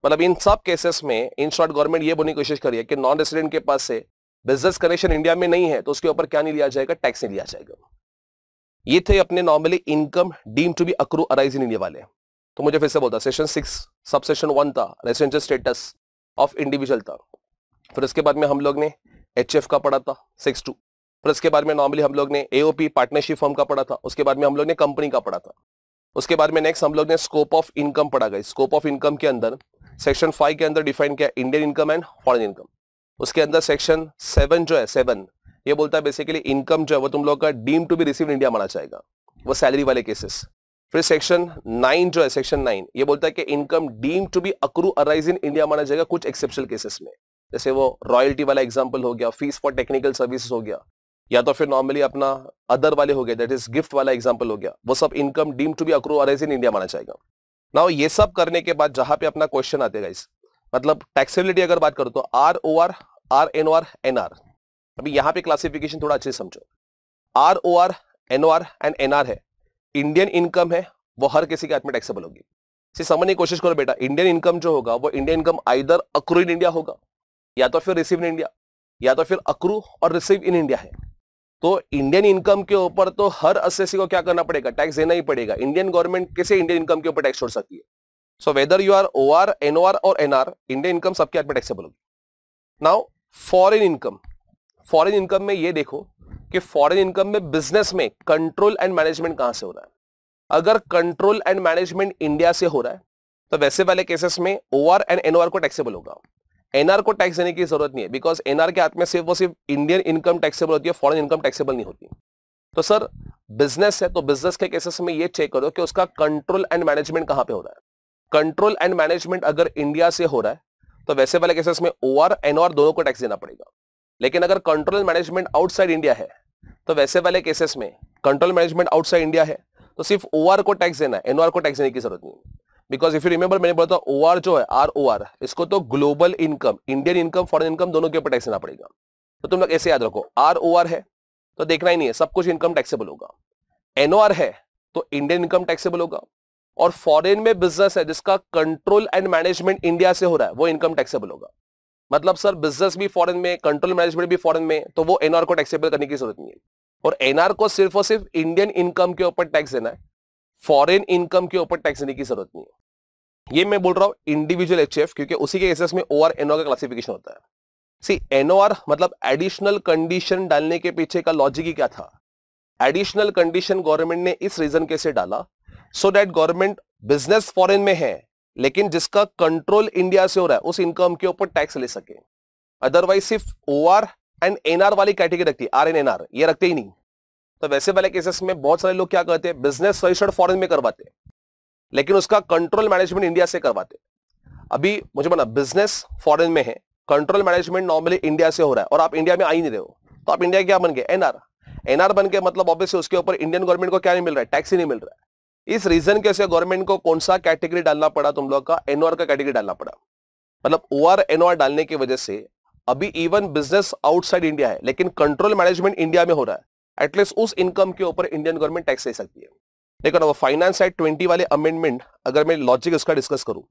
मतलब इन सब केसेस में, इन शॉर्ट गवर्नमेंट ये बोलने की कोशिश करिए कि नॉन रेसिडेंट के पास से बिज़नेस कनेक्शन इंडिया में नहीं है तो उसके ऊपर क्या नहीं लिया जाएगा? टैक्स नहीं लिया जाएगा। ये थे अपने normally income deem to be accrue arise in India वाले। तो मुझे फिर से बोलता सेशन सिक्स सब सेशन वन था रेसिडेंशियल स्टेटस ऑफ़ इंडिविजुअल था। फिर उसके बाद में हम लोग ने एचएफ का पढ़ा था सिक्स टू फिर उसके बाद में नॉर्मली हम लोग ने एओपी पार्टनरशिप फॉर्म का पढ़ा था, उसके बाद में हम लोग ने कंपनी का पढ़ा था। उसके बाद में नेक्स्ट हम लोग ने स्कोप ऑफ़ इनकम पढ़ा गई स्कोप ऑफ़ इनकम के अंदर सेक्शन फाइव के अंदर डिफाइन किया Indian income and foreign income उसके अंदर सेक्शन सेवन जो है सेवन ये बोलता है बेसिकली इनकम जो है वो तुम लोग का deem to be receive India माना जाएगा। वो सैलरी वाले केसेस फिर सेक्शन नाइन जो है सेक्शन नाइन ये बोलता है कि income deem to be accrue arise in India माना जाएगा कुछ एक्सेप्शनल केसेस में। जैसे वो रॉयल्टी वाला एग्ज़ाम्पल हो गया फ़ीस फॉर टेक्निकल सर्विसेज़ हो गया, या तो फिर नॉर्मली अपना अदर वाले हो गए दैट इज़ गिफ्ट वाला एग्ज़ाम्पल हो गया, वो सब income deem to be accrue arise in India माना जाएगा। ना ये सब करने के बाद जहाँ पे अपना क्वेश्चन आते गाइस मतलब टैक्सेबिलिटी अगर बात करो तो R O R R N O R N R अभी यहाँ पे क्लासिफिकेशन थोड़ा अच्छे से समझो। R O R N O R and N R है। इंडियन इनकम है, वो हर किसी के हाथ में टैक्सेबल होगी। इसे समझने की कोशिश करो बेटा इंडियन इनकम जो होगा, वो Indian income either accrue in India होगा, या तो फिर रिसीव इन इंडिया या तो फिर अक्रू और रिसीव इन इंडिया है। तो इंडियन इनकम के ऊपर तो हर असेसी को क्या करना पड़ेगा? टैक्स देना ही पड़ेगा। इंडियन गवर्नमेंट कैसे इंडियन इनकम के ऊपर टैक्स छोड़ सकती है? So whether you R O R N R और एन आर इंडियन इनकम सबके हाथ में टैक्सेबल होगी। Now foreign income foreign income में ये देखो कि फॉरेन इनकम में बिज़नेस में कंट्रोल एंड मैनेजमेंट कहाँ से हो रहा है? अगर कंट्रोल एंड मैनेजमेंट इंडिया से हो रहा है तो वैसे वाले केसेस में ओआर एंड एनओआर को टैक्सेबल होगा। एनआर को टैक्स देने की ज़रूरत नहीं है बिकॉज़ एनआर के हाथ में सिर्फ़ वो सिर्फ़ इंडियन इनकम टैक्सेबल होती है फॉरेन इनकम टैक्सेबल नहीं होती। तो सर बिज़नेस है तो बिज़नेस के केसेस में ये चेक करो कि उसका कंट्रोल एंड मैनेजमेंट कहाँ पे हो रहा है। कंट्रोल एंड मैनेजमेंट अगर इंडिया से हो रहा है तो वैसे वाले केसेस में ओ आर एन आर दोनों को टैक्स देना पड़ेगा। लेकिन अगर कंट्रोल मैनेजमेंट आउटसाइड इंडिया है तो वैसे वाले केसेस में कंट्रोल मैनेजमेंट आउटसाइड इंडिया है तो सिर्फ़ ओ आर को टैक्स देना है एनओआर को टैक्स देने की ज़रूरत नहीं बिकॉज़ इफ़ यू रिमेंबर मैंने बोला था ओआर जो है आर ओ इसको तो global income Indian income foreign income दोनों के ऊपर टैक्स देना पड़ेगा। तो तुम लोग ऐसे याद रखो आर ओ आर है तो देखना ही नहीं है, सब कुछ इनकम टैक्सेबल होगा। एनओआर है तो इंडियन इनकम टैक्सेबल होगा। और फॉरेन में बिज़नेस है, जिसका कंट्रोल एंड मैनेजमेंट इंडिया से हो रहा है, वो इनकम टैक्सेबल होगा। मतलब सर बिज़नेस भी फॉरेन में कंट्रोल मैनेजमेंट भी फॉरेन में तो वो एनआर को टैक्सेबल करने की ज़रूरत नहीं है। और एनआर को सिर्फ़ और सिर्फ़ इंडियन इनकम के ऊपर टैक्स देना है। फॉरेन इनकम के ऊपर टैक्स देने की ज़रूरत नहीं है। ये मैं बोल रहा हूँ इंडिविजुअल एचएफ क्योंकि उसी के केसेस में ओ आर एनओ का क्लासिफिकेशन होता है। सी एनओआर मतलब एडिशनल कंडीशन डालने के पीछे का लॉजिक ही क्या था? एडिशनल कंडीशन गवर्नमेंट ने इस रीजन के से डाला so that government business foreign में है लेकिन जिसका कंट्रोल इंडिया से हो रहा है, उस इनकम के ऊपर टैक्स ले सके। अदरवाइज़ सिर्फ़ ओ आर एंड एनआर वाली कैटेगरी रखती है। आर एन ये रखते ही नहीं। तो वैसे वाले केसेस में बहुत सारे लोग क्या करते हैं बिज़नेस रजिस्टर्ड फॉरेन में करवाते लेकिन उसका कंट्रोल मैनेजमेंट इंडिया से करवाते अभी मुझे बना बिज़नेस फॉरेन में है कंट्रोल मैनेजमेंट नॉर्मली इंडिया से हो रहा है, और आप इंडिया में आ ही नहीं रहे हो। तो आप इंडिया क्या बन गए? एनआर एनआर बन के मतलब ऑब्वियसली उसके ऊपर इंडियन गवर्नमेंट को क्या नहीं मिल रहा है? टैक्स ही नहीं मिल रहा है। इस रीजन के गवर्नमेंट को कौन सा कैटेगरी डालना पड़ा तुम लोग का? एनओआर का कैटेगरी डालना पड़ा। मतलब ओ आर एनओआर डालने की वजह से अभी इवन बिज़नेस आउटसाइड इंडिया है, लेकिन कंट्रोल मैनेजमेंट इंडिया में हो रहा है। एटलीस्ट उस इनकम के ऊपर इंडियन गवर्नमेंट टैक्स ले सकती है। लेकिन अब फाइनेंस एक्ट ट्वेंटी वाले अमेंडमेंट अगर मैं लॉजिक इसका डिस्कस करूँ,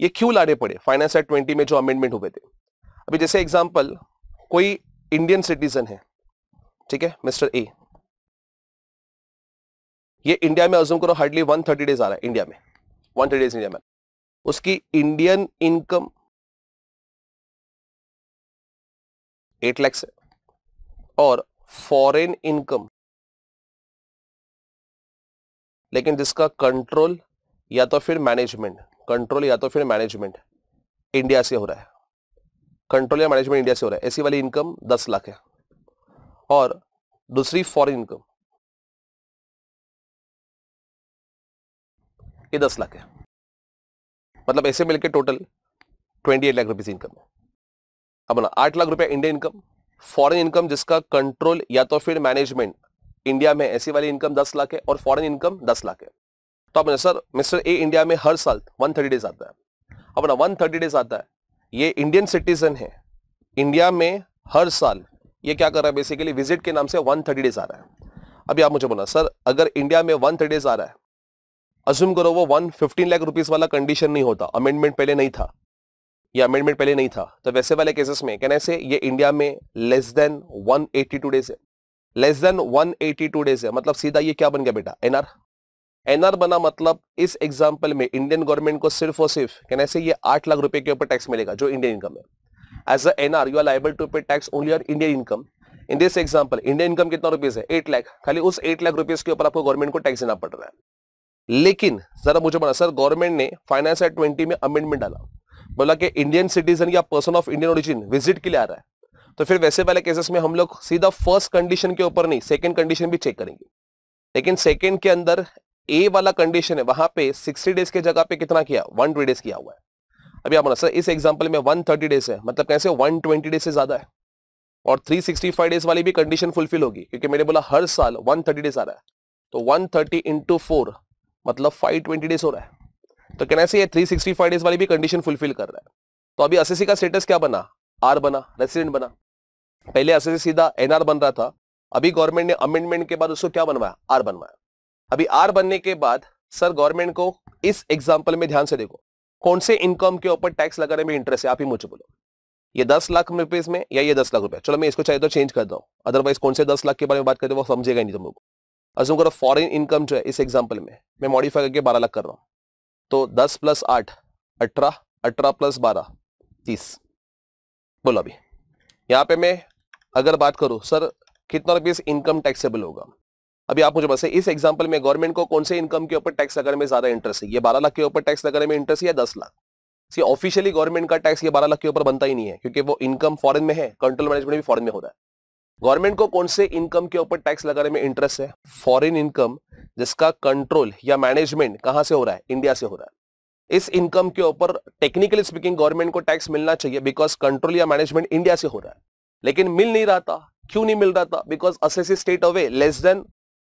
ये क्यों लाने पड़े? फाइनेंस एक्ट ट्वेंटी में जो अमेंडमेंट हुए थे। अभी जैसे एग्ज़ाम्पल कोई इंडियन सिटीजन है, ठीक है मिस्टर ए ये इंडिया में अजूम करो हार्डली वन थर्टी डेज़ आ रहा है इंडिया में। वन थर्टी डेज़ इंडिया में। उसकी इंडियन इनकम एट लैक्स है। और फॉरेन इनकम लेकिन जिसका कंट्रोल या तो फिर मैनेजमेंट कंट्रोल या तो फिर मैनेजमेंट इंडिया से हो रहा है। कंट्रोल या मैनेजमेंट इंडिया से हो रहा है। ऐसी वाली इनकम दस लाख है। और दूसरी फॉरेन इनकम ये दस लाख है। मतलब ऐसे मिलकर total twenty eight lakh rupees income है। अब ना, आठ लाख रुपया इंडियन इनकम फॉरेन इनकम जिसका कंट्रोल या तो फिर मैनेजमेंट इंडिया में ऐसी वाली इनकम दस लाख है और फॉरेन इनकम दस लाख है। तो अब सर मिस्टर ए इंडिया में हर साल वन थर्टी डेज़ आता है। अब ना वन थर्टी डेज़ आता है। ये इंडियन सिटीजन है। इंडिया में हर साल ये क्या कर रहा है बेसिकली विज़िट के नाम से वन थर्टी डेज़ आ रहा है। अभी आप मुझे बोला सर अगर इंडिया में वन थर्टी डेज़ आ रहा है अज्यूम करो वो वन फिफ्टीन लाख रुपीज़ वाला कंडीशन नहीं होता। अमेंडमेंट पहले नहीं था। ये अमेंडमेंट पहले नहीं था। तो वैसे वाले केसेस में कहने से ये इंडिया में लेस देन 182 डेज़ है। लेस देन 182 डेज़ है। मतलब सीधा ये क्या बन गया बेटा? एनआर एनआर बना मतलब इस एग्जांपल में इंडियन गवर्नमेंट को सिर्फ़ और सिर्फ़ कहने से ये आठ लाख रुपए के ऊपर टैक्स मिलेगा, जो इंडियन इनकम है। As a NR you are liable to pay tax only on Indian income in this example Indian income कितना रुपीज़ है? एट लाख खाली उस एट लाख रुपीज़ के ऊपर आपको गवर्नमेंट को टैक्स देना पड़ रहा है। लेकिन जरा मुझे बना, सर गवर्नमेंट ने फाइनेंस एट ट्वेंटी में अमेंडमेंट डाला। बोला कि इंडियन सिटीजन या person of Indian origin visit के लिए आ रहा है। तो फिर वैसे वाले केसेस में हम लोग सीधा फ़र्स्ट कंडीशन के ऊपर नहीं सेकंड कंडीशन भी चेक करेंगे। लेकिन सेकंड के अंदर ए वाला कंडीशन है, वहाँ पे 60 डेज़ के जगह पे कितना किया? 120 डेज़ किया हुआ है। अभी आप सर, इस एग्जांपल में 130 डेज़ है मतलब कैसे? 120 डेज़ से ज़्यादा है। और 365 डेज़ वाली भी कंडीशन फुलफिल होगी, क्योंकि मैंने बोला हर साल 130 डेज़ आ रहा है। तो 130 थर्टी इंटू मतलब 520 डेज़ हो रहा है। तो कहना से ये 365 डेज़ वाली भी कंडीशन फुलफिल कर रहा है। तो अभी एसएससी का स्टेटस क्या बना? आर बना रेसिडेंट बना। पहले एसएससी सीधा एनआर बन रहा था। अभी गवर्नमेंट ने अमेंडमेंट के बाद उसको क्या बनवाया? आर बनवाया। अभी आर बनने के बाद सर गवर्नमेंट को इस एग्ज़ाम्पल में ध्यान से देखो। कौन से इनकम के ऊपर टैक्स लगाने में इंटरेस्ट है? आप ही मुझे बोलो। ये दस लाख रुपए में या ये दस लाख रुपए? चलो मैं इसको चाहिए तो चेंज कर दू। अदरवाइज़ कौन से दस लाख के बारे में बात करते वो समझेगा नहीं तुम लोग। अजूम करो फॉरेन इनकम जो है, इस एग्ज़ाम्पल में, मैं मॉडिफाई करके बारह लाख कर रहा हूँ। तो दस प्लस आठ, अठारह अठारह प्लस बारह, तीस। बोलो अभी। यहाँ पे मैं अगर बात करूँ, सर, कितना रुपीज़ इनकम टैक्सेबल होगा? अभी आप मुझे बताइए, इस एग्ज़ाम्पल में गवर्नमेंट को कौन से इनकम के ऊपर टैक्स लगाने में ज़्यादा इंटरेस्ट है? ये बारह लाख के ऊपर टैक्स लगाने में इंटरेस्ट है दस लाख? ऑफिशियली गवर्नमेंट का टैक्स ये बारह लाख के ऊपर बनता ही नहीं है, क्योंकि वो इनकम फॉरन में है कंट्रोल मैनेजमेंट भी फॉरन में होता है। गवर्नमेंट को कौन से इनकम के ऊपर टैक्स लगाने में इंटरेस्ट है? फॉरेन इनकम जिसका कंट्रोल या मैनेजमेंट कहाँ से हो रहा है? इंडिया से हो रहा है। इस इनकम के ऊपर टेक्निकली स्पीकिंग गवर्नमेंट को टैक्स मिलना चाहिए बिकॉज़ कंट्रोल या मैनेजमेंट इंडिया से हो रहा है। लेकिन मिल नहीं रहा था, क्यों नहीं मिल रहा था? Because assessee stayed away less than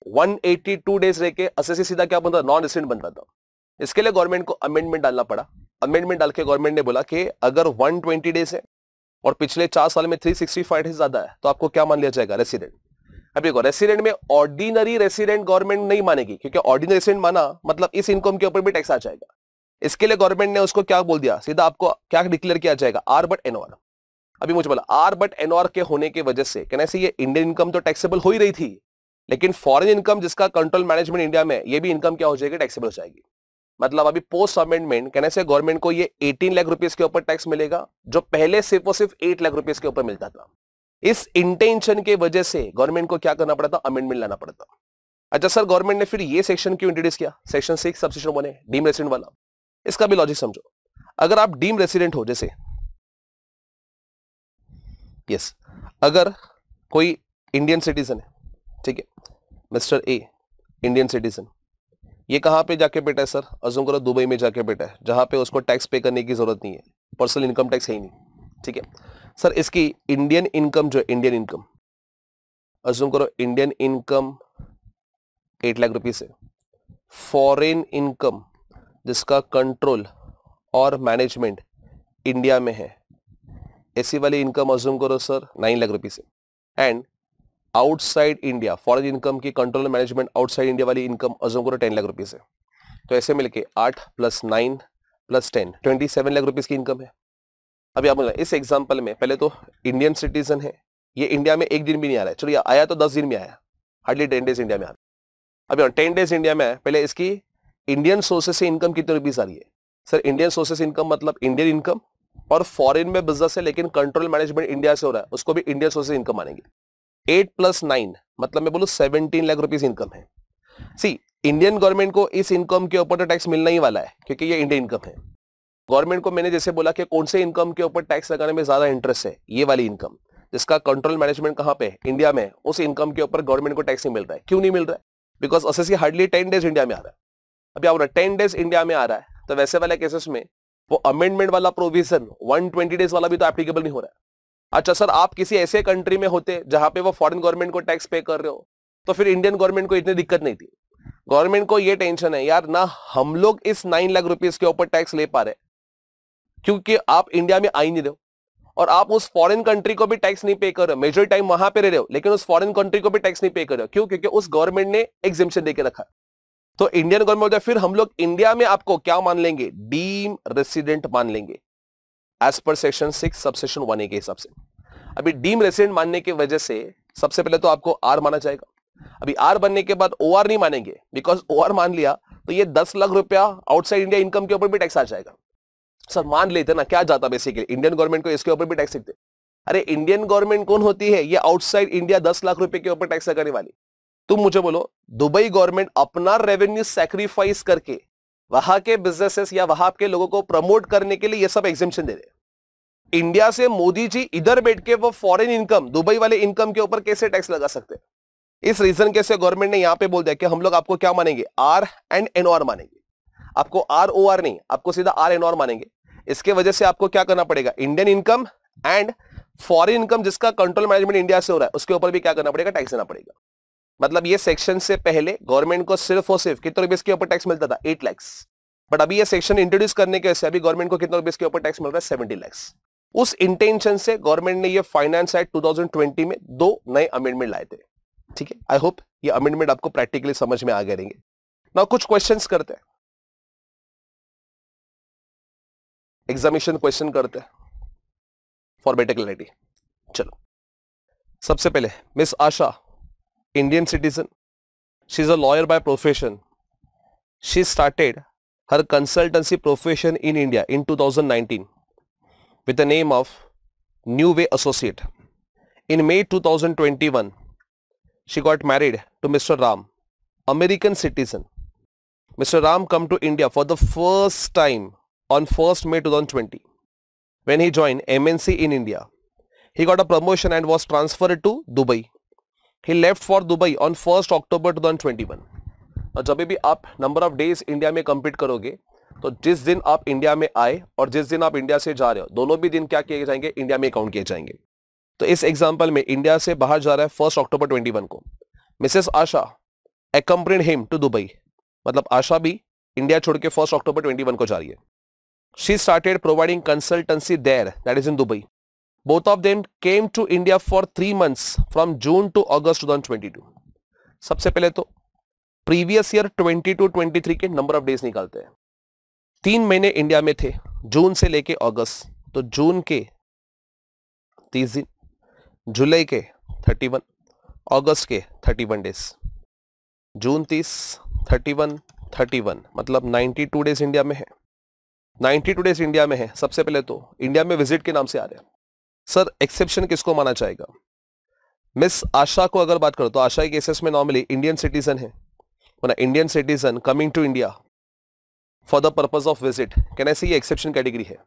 182 days रह के असेसी सीधा क्या बनता नॉन रेसिडेंट रहा था। इसके लिए गवर्नमेंट को अमेंडमेंट डालना पड़ा। अमेंडमेंट डाल के गवर्नमेंट ने बोला कि अगर 120 डेज़ है और पिछले चार साल में 365 डेज़ ज़्यादा है तो आपको क्या मान लिया जाएगा? रेसिडेंट अब देखो रेसिडेंट में ऑर्डिनरी रेसिडेंट गवर्नमेंट नहीं मानेगी, क्योंकि ऑर्डिनरी रेसिडेंट माना मतलब इस इनकम के ऊपर भी टैक्स आ जाएगा। इसके लिए गवर्नमेंट ने उसको क्या बोल दिया? सीधा आपको क्या डिक्लेयर किया जाएगा? आर बट एनओआर अभी मुझे बोला आर बट एनओआर के होने की वजह से कहना से ये इंडियन इनकम तो टैक्सेबल हो ही रही थी, लेकिन फॉरेन इनकम जिसका कंट्रोल मैनेजमेंट इंडिया में ये भी इनकम क्या हो जाएगी? टैक्सेबल हो जाएगी। मतलब अभी पोस्ट अमेंडमेंट कहने से गवर्नमेंट को ये 18 लाख रुपीस के ऊपर टैक्स मिलेगा, जो पहले सिर्फ़ और सिर्फ़ 8 लाख रुपीस के ऊपर मिलता था। इस इंटेंशन के वजह से गवर्नमेंट को क्या करना पड़ता अमेंडमेंट लाना पड़ता अच्छा सर गवर्नमेंट ने फिर ये सेक्शन क्यों इंट्रोड्यूस किया? सेक्शन सिक्स वन है डीम रेसिडेंट वाला। इसका भी लॉजिक समझो। अगर आप डीम रेसिडेंट हो, जैसे यस अगर कोई इंडियन सिटीजन है, ठीक है मिस्टर ए इंडियन सिटीजन ये कहाँ पे जाके बेटा है, सर? अजूम करो, दुबई में जाके बेटा है, जहाँ पे उसको टैक्स पे करने की ज़रूरत नहीं है। पर्सनल इनकम टैक्स है ही नहीं, ठीक है? सर, इसकी इंडियन इनकम जो है इंडियन इनकम अजूम करो Indian income eight lakh rupees है। फॉरेन इनकम जिसका कंट्रोल और मैनेजमेंट इंडिया में है, ऐसी वाली इनकम अजूम करो, सर नाइन लाख रुपीज़ है। And outside India foreign income की कंट्रोल मैनेजमेंट आउटसाइड इंडिया वाली इनकम अजूम करो टेन लाख रुपीज़ है। तो ऐसे मिलके आठ plus nine plus ten twenty seven lakh rupees की इनकम है। अभी आप इस एग्ज़ाम्पल में पहले तो इंडियन सिटीजन है। ये इंडिया में एक दिन भी नहीं आ रहा है। चलो आया तो दस दिन में आया। हार्डली टेन डेज़ इंडिया में आ रहा है। अभी टेन डेज़ इंडिया में आया। पहले इसकी इंडियन सोर्सेस से इनकम कितनी रुपीज़ आ रही है? सर इंडियन सोर्सेस इनकम मतलब इंडियन इनकम और फॉरेन में बिज़नेस है, लेकिन कंट्रोल मैनेजमेंट इंडिया से हो रहा है। उसको भी इंडियन सोर्सेस इनकम मानेंगे। एट प्लस नाइन मतलब मैं बोलू सेवनटीन लाख रुपीज़ इनकम है। सी इंडियन गवर्नमेंट को इस इनकम के ऊपर तो टैक्स मिलना ही वाला है, क्योंकि ये इंडियन इनकम है। गवर्नमेंट को मैंने जैसे बोला कि कौन से इनकम के ऊपर टैक्स लगाने में ज़्यादा इंटरेस्ट है, ये वाली इनकम जिसका कंट्रोल मैनेजमेंट कहाँ पे इंडिया में उस इनकम के ऊपर गवर्नमेंट को टैक्स नहीं मिल रहा है। क्यों नहीं मिल रहा है? Because assessee hardly ten days India में आ रहा है। अभी आप टेन डेज़ इंडिया में आ रहा है तो वैसे वाले केसेस में वो अमेंडमेंट वाला प्रोविज़न 120 डेज़ वाला भी तो एप्लीकेबल नहीं हो रहा है। अच्छा सर, आप किसी ऐसे कंट्री में होते जहाँ पे वो फॉरेन गवर्नमेंट को टैक्स पे कर रहे हो तो फिर इंडियन गवर्नमेंट को इतनी दिक्कत नहीं थी। गवर्नमेंट को ये टेंशन है, यार ना हम लोग इस नाइन लाख रुपीज़ के ऊपर टैक्स ले पा रहे क्योंकि आप इंडिया में आई नहीं रहे और आप उस फॉरेन कंट्री को भी टैक्स नहीं पे कर रहे हो मेजर टाइम वहाँ पे रह रहे हो, लेकिन उस फॉरेन कंट्री को भी टैक्स नहीं पे कर रहे हो। क्यों? क्योंकि उस गवर्नमेंट ने एग्जिबिशन देके रखा। तो इंडियन गवर्नमेंट फिर हम लोग इंडिया में आपको क्या मान लेंगे? डीम रेसिडेंट मान लेंगे। As per section six sub one A के हिसाब से। अभी डीम रेसिडेंट मानने की वजह से सबसे पहले तो आपको आर माना जाएगा। अभी आर बनने के बाद ओ आर नहीं मानेंगे बिकॉज़ ओ आर मान लिया तो ये दस लाख रुपया आउटसाइड इंडिया इनकम के ऊपर भी टैक्स आ जाएगा। सर, मान लेते ना, क्या जाता बेसिकली इंडियन गवर्नमेंट को इसके ऊपर भी टैक्स सकते अरे इंडियन गवर्नमेंट कौन होती है? ये आउटसाइड इंडिया दस लाख रुपए के ऊपर टैक्स लगाने वाली। तुम मुझे बोलो, दुबई गवर्नमेंट अपना रेवेन्यू सेक्रीफाइस करके, वहाँ के बिजनेसेस या वहाँ के लोगों को प्रमोट करने के लिए ये सब एग्जामेशन दे रहे इंडिया से मोदी जी इधर बैठ के वो फॉरेन इनकम दुबई वाले इनकम के ऊपर कैसे टैक्स लगा सकते इस रीजन के से गवर्नमेंट ने यहाँ पे बोल दिया कि हम लोग आपको क्या मानेंगे? आर एंड एनओआर मानेंगे। आपको आर ओ आर नहीं, आपको सीधा आर एन आर मानेंगे। इसके वजह से आपको क्या करना पड़ेगा? Indian income and foreign income जिसका कंट्रोल मैनेजमेंट इंडिया से हो रहा है, उसके ऊपर भी क्या करना पड़ेगा? टैक्स देना पड़ेगा। मतलब ये सेक्शन से पहले गवर्नमेंट को सिर्फ़ और सिर्फ़ कितने रुपए के ऊपर टैक्स मिलता था? एट लैक्स बट अभी ये सेक्शन इंट्रोड्यूस करने के वजह अभी गवर्नमेंट को कितने रुपए के ऊपर टैक्स मिल रहा है? सेवेंटी लैक्स उस इंटेंशन से गवर्नमेंट ने ये फाइनेंस एक्ट 2020 में दो नए अमेंडमेंट लाए थे। ठीक है? आई होप ये अमेंडमेंट आपको प्रैक्टिकली समझ में आ गए रहेंगे। ना कुछ क्वेश्चंस करते हैं। एग्जामिनेशन क्वेश्चन करते हैं। फॉर बेटर क्लैरिटी चलो। सबसे पहले miss Asha Indian citizen she is a lawyer by profession she started her consultancy profession in India in 2019 with the name of New Way Associate. In May 2021, she got married to Mr. Ram, American citizen. Mr. Ram come to India for the first time on 1st May 2020 when he joined MNC in India. He got a promotion and was transferred to Dubai. He left for Dubai on 1st October 2021. और जब भी आप number of days India में complete करोगे तो जिस दिन आप इंडिया में आए और जिस दिन आप इंडिया से जा रहे हो दोनों भी दिन क्या किए जाएँगे? इंडिया में अकाउंट किए जाएँगे। तो इस एग्ज़ाम्पल में इंडिया से बाहर जा रहा है फ़र्स्ट अक्टूबर 21 को। Mrs Asha accompanied him to Dubai मतलब आशा भी इंडिया छोड़ के फ़र्स्ट अक्टूबर 21 को जा रही है। She started providing consultancy there, that is in Dubai. Both of them came to India for three months from June to August 2022. सबसे पहले तो प्रीवियस ईयर 22 23 के नंबर ऑफ़ डेज़ निकालते हैं। तीन महीने इंडिया में थे, जून से लेके अगस्त। तो जून के तीस दिन, जुलाई के 31 अगस्त के 31 डेज़ जून 30 31 31 मतलब 92 डेज़ इंडिया में है। 92 डेज़ इंडिया में है। सबसे पहले तो इंडिया में विज़िट के नाम से आ रहे हैं। सर एक्सेप्शन किसको माना जाएगा? मिस आशा को अगर बात करो तो आशा केसेस में नॉर्मली इंडियन सिटीजन है। Indian citizen coming to India for the purpose of visit can ऐसे ये एक्सेप्शन कैटेगरी है?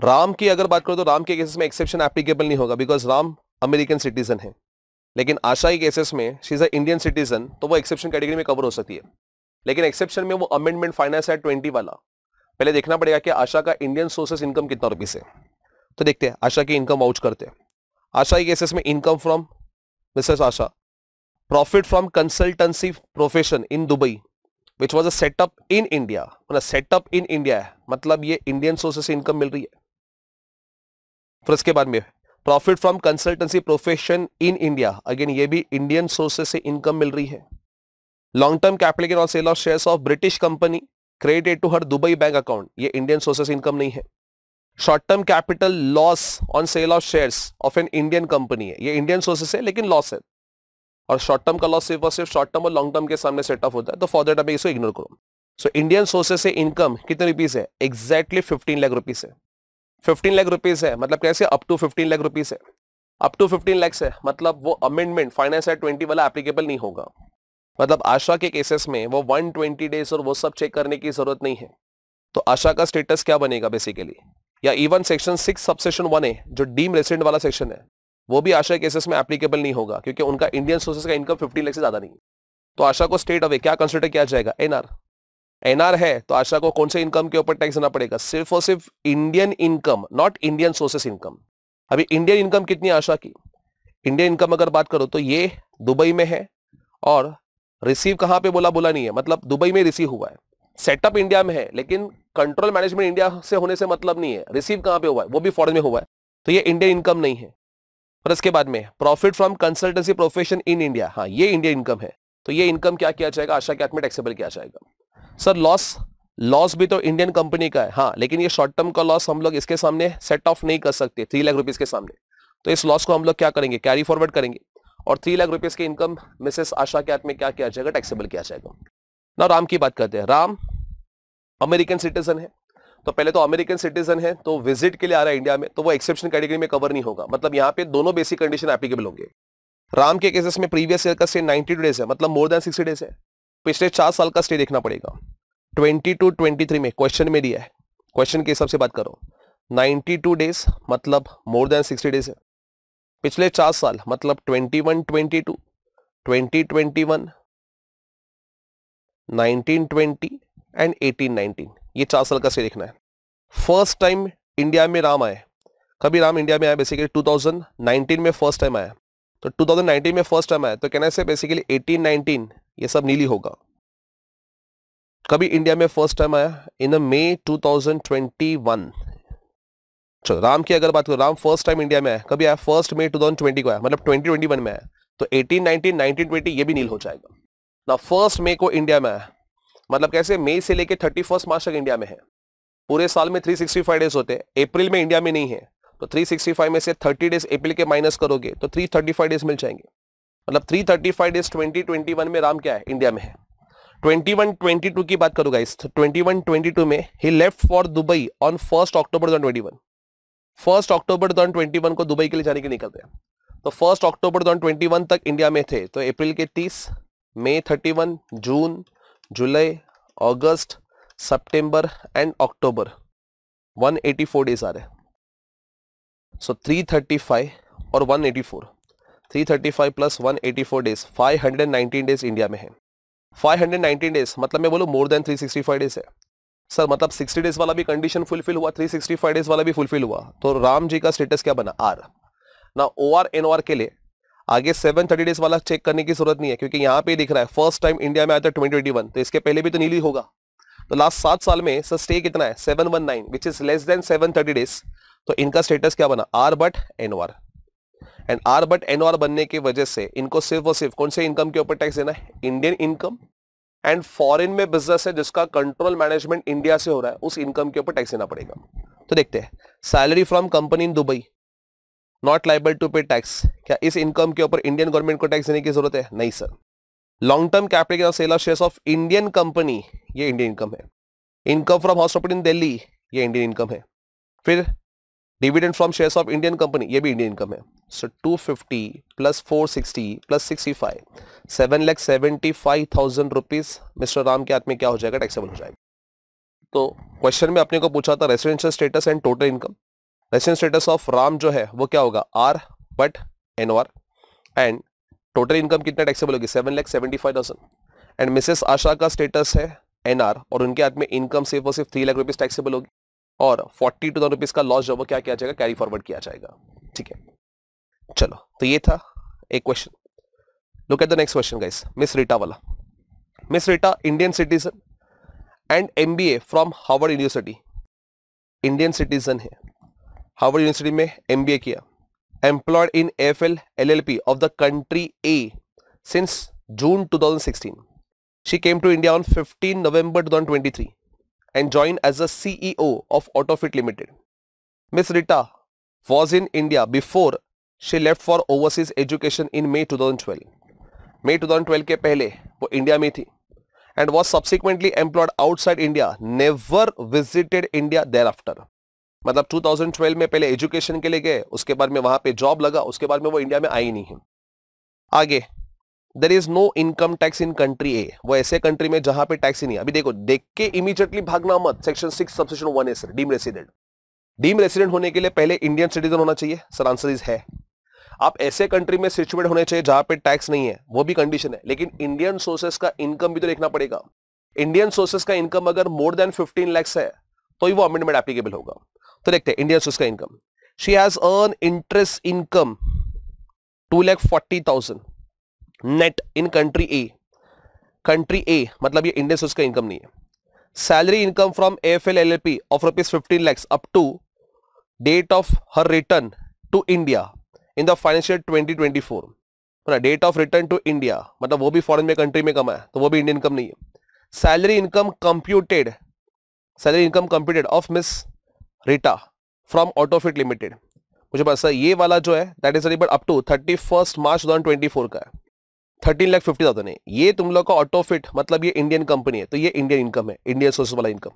राम की अगर बात करो तो राम के केसेस में एक्सेप्शन एप्लीकेबल नहीं होगा बिकॉज़ राम अमेरिकन सिटीजन है। लेकिन आशा के केसेस में she is a Indian citizen तो वो एक्सेप्शन कैटेगरी में कवर हो सकती है। लेकिन एक्सेप्शन में वो अमेंडमेंट फाइनेंस है ट्वेंटी वाला। पहले देखना पड़ेगा कि आशा का इंडियन सोर्सेस इनकम कितना रुपीस है। तो देखते हैं, आशा की इनकम वाउच करते हैं। आशा के केसेस में income from Mrs Asha. Profit from consultancy profession in Dubai which was a setup in India मतलब सेटअप इन इंडिया है। मतलब ये इंडियन सोर्सेस से इनकम मिल रही है। फिर उसके बाद में profit from consultancy profession in India again ये भी इंडियन सोर्सेस से इनकम मिल रही है। Long term capital gain sale of shares of British company credit to her Dubai bank account ये इंडियन सोर्सेस इनकम नहीं है। Short term capital loss on sale of shares of an Indian company है। ये Indian sources है लेकिन loss है। और short term का लॉस सिर्फ़ और सिर्फ़ शॉर्ट टर्म और लॉन्ग टर्म के सामने सेट ऑफ़ होता है तो फॉर दैट अभी इसको इग्नोर करो। सो इंडियन सोर्सेस से इनकम कितने रुपीज़ है? एक्जैक्टली फिफ्टीन लाख रुपीज़ है। फिफ्टीन लाख रुपीज़ है मतलब कैसे? Up to fifteen lakh rupees है। अप टू 15 लैक्स है मतलब वो अमेंडमेंट फाइनेंस एक्ट 20 वाला एप्लीकेबल नहीं होगा। मतलब आशा के केसेस में वो 120 डेज़ और वो सब चेक करने की ज़रूरत नहीं है। तो आशा का स्टेटस क्या बनेगा बेसिकली या even section six subsection one है जो डीम रेसिडेंट वाला सेक्शन है वो भी आशा केसेस में एप्लीकेबल नहीं होगा, क्योंकि उनका इंडियन सोर्सेस का इनकम फिफ्टीन लैख से ज़्यादा नहीं तो आशा को स्टेट अवे क्या कंसिडर किया जाएगा? एनआर एनआर है तो आशा को कौन से इनकम के ऊपर टैक्स देना पड़ेगा? सिर्फ़ और सिर्फ़ Indian income not Indian sources income अभी इंडियन इनकम कितनी आशा की? इंडियन इनकम अगर बात करो तो ये दुबई में है, और रिसीव कहाँ पे बोला बोला नहीं है मतलब दुबई में रिसीव हुआ है। सेटअप इंडिया में है, लेकिन कंट्रोल मैनेजमेंट इंडिया से होने से मतलब नहीं है। रिसीव कहाँ पे हुआ है? वो भी फॉरन में हुआ है। तो ये इंडियन इनकम नहीं है। और इसके बाद में profit from consultancy profession in India हाँ ये इंडियन इनकम है। तो ये इनकम क्या किया जाएगा? आशा के हाथ में टैक्सेबल किया जाएगा। सर लॉस लॉस भी तो इंडियन कंपनी का है। हाँ लेकिन ये शॉर्ट टर्म का लॉस हम लोग इसके सामने सेट ऑफ़ नहीं कर सकते थ्री लाख रुपीज़ के सामने। तो इस लॉस को हम लोग क्या करेंगे? कैरी फॉरवर्ड करेंगे। और थ्री लाख रुपीज़ की इनकम मिसेस आशा के हाथ में क्या किया जाएगा? टैक्सेबल किया जाएगा। ना राम की बात करते हैं। राम अमेरिकन सिटीजन है। तो पहले तो अमेरिकन सिटीजन है तो विज़िट के लिए आ रहा है इंडिया में तो वो एक्सेप्शन कैटेगरी में कवर नहीं होगा। मतलब यहाँ पे दोनों बेसिक कंडीशन एप्लीकेबल होंगे। राम के केसेस में प्रीवियस ईयर का स्टे 92 डेज़ है मतलब मोर देन 60 डेज़ है। पिछले चार साल का स्टे देखना पड़ेगा। 20 टू 23 में क्वेश्चन में दिया है। क्वेश्चन के हिसाब से बात करो। 92 डेज़ मतलब मोर देन 60 डेज़ है। पिछले चार साल मतलब 21 22 2021 1920 एंड 1819 ये चार साल का स्टे देखना है। फ़र्स्ट टाइम इंडिया में राम आए। कभी राम इंडिया में आया बेसिकली 2019 में फ़र्स्ट टाइम आया। तो 2019 में फ़र्स्ट टाइम आया तो कहना से बेसिकली 18 19 ये सब नीली होगा। कभी इंडिया में फ़र्स्ट टाइम आया इन मे 2021 चलो, राम की अगर बात करो, राम फ़र्स्ट टाइम इंडिया में आया, कभी आया फ़र्स्ट मे 2020 को आया मतलब 2021 में आया। तो 18 19 19 20 ये भी नील हो जाएगा। ना फ़र्स्ट मे को इंडिया में आया। मतलब कैसे, मई से लेके थर्टी फ़र्स्ट मार्च तक इंडिया में है। पूरे साल में 365 डेज़ होते हैं। अप्रैल में इंडिया में नहीं है। तो 365 में से 30 डेज़ अप्रैल के माइनस करोगे तो 335 डेज़ मिल जाएँगे। मतलब 335 डेज़ 2021 में राम क्या है? इंडिया में है। 21 22 की बात करूँगा इस 21 22 में ही left for Dubai on first October 2021 first October 2021 को दुबई के लिए जाने के निकलते हैं तो फ़र्स्ट अक्टूबर 2021 तक इंडिया में थे। तो अप्रैल के 30 मई 31 जून जुलाई, अगस्त, सितंबर एंड अक्टूबर। 184 डेज़ आ रहे सो 335 और 184 335 प्लस 184 डेज़ 519 डेज़ इंडिया में है। 519 डेज़ मतलब मैं बोलूँ मोर देन 365 डेज़ है। सर मतलब 60 डेज़ वाला भी कंडीशन फुलफिल हुआ 365 डेज़ वाला भी फुलफिल हुआ। तो राम जी का स्टेटस क्या बना? आर ना ओ आर एन आर के लिए आगे सेवन थर्टी डेज़ वाला चेक करने की ज़रूरत नहीं है, क्योंकि यहाँ पे दिख रहा है फ़र्स्ट टाइम इंडिया में आया था ट्वेंटी वन तो इसके पहले भी तो नीली होगा। तो लास्ट सात साल में सर स्टे कितना है? Seven one nine which is less than seven thirty days तो इनका स्टेटस क्या बना? R but N R and R but N R बनने की वजह से इनको सिर्फ़ और सिर्फ़ कौन से इनकम के ऊपर टैक्स देना है? इंडियन इनकम एंड फॉरेन में बिज़नेस है जिसका कंट्रोल मैनेजमेंट इंडिया से हो रहा है, उस इनकम के ऊपर टैक्स देना पड़ेगा। तो देखते हैं। Salary from company in Dubai not liable to pay tax क्या इस इनकम के ऊपर इंडियन गवर्नमेंट को टैक्स देने की ज़रूरत है? नहीं sir long term capital sale of shares of Indian company ये इंडियन इनकम है. Income from hospital in Delhi ये इंडियन इनकम है. फिर dividend from shares of Indian company ये भी इंडियन इनकम है. So two fifty plus four sixty plus sixty five seven lakh seventy five thousand rupees Mr Ram के हाथ में क्या हो जाएगा? टैक्सेबल हो जाएगा. तो क्वेश्चन में अपने को पूछा था residential status and total income resident status of Ram जो है, वो क्या होगा? R but N R and total income कितना टैक्सेबल होगी? Seven lakh seventy five thousand and Mrs Asha का स्टेटस है एनआर और उनके हाथ में इनकम सिर्फ़ और सिर्फ़ थ्री लाख रुपीज़ टैक्सेबल होगी, और फोर्टी टू थाउज़ेंड रुपीज़ का लॉस जो वो क्या किया जाएगा? कैरी फॉरवर्ड किया जाएगा। ठीक है? चलो तो ये था एक question look at the next question guys Miss Rita वाला. Miss Rita Indian citizen and MBA from Harvard University Indian citizen है. हार्वर्ड यूनिवर्सिटी में एम बी ए किया। Employed in F of the country A since June 2016. Thousand she came to India on fifteen November 2023 thousand twenty three and join as a CEO of Autofit Limited Miss Rita was in India before she left for overseas education in May two thousand twelve May two thousand twelve के पहले वो India में थी and was subsequently employed outside India never visited India thereafter मतलब 2012 में पहले education के लिए गए, उसके बाद में वहाँ पे जॉब लगा, उसके बाद में वो इंडिया में आई नहीं है। आगे there is no income tax in country A वो ऐसे कंट्री में जहाँ पे टैक्स ही नहीं अभी देखो, देख के इमीडिएटली भागना मत। Section six subsection one S deem resident deem resident होने के लिए पहले इंडियन सिटीजन होना चाहिए। सर आंसर इज़ है। आप ऐसे कंट्री में सिचुएट होने चाहिए जहाँ पे टैक्स नहीं है। वो भी कंडीशन है। लेकिन इंडियन सोर्सेस का इनकम भी तो देखना पड़ेगा। इंडियन सोर्सेस का इनकम अगर मोर देन 15 लैक्स है तो ही वो अमेंडमेंट एप्लीकेबल होगा। तो देखते हैं इंडियन सोर्स का income she has earn interest income two lakh forty thousand net in country A country A मतलब ये इंडियन सोर्स का इनकम नहीं है. Salary income from F L L P of rupees fifteen lakhs up to date of her return to India in the financial twenty twenty four date of return to India मतलब वो भी foreign में country में कमाया तो वो भी Indian income नहीं है. Salary income computed salary income computed of Miss Rita from Autofit Limited मुझे पता ये वाला जो है that is but up to thirty first March twenty four का है। थर्टीन लाख फिफ्टी थाउज़ेंड है ये तुम लोग का ऑटोफिट मतलब ये इंडियन कंपनी है तो ये इंडियन इनकम है इंडियन सोर्स वाला इनकम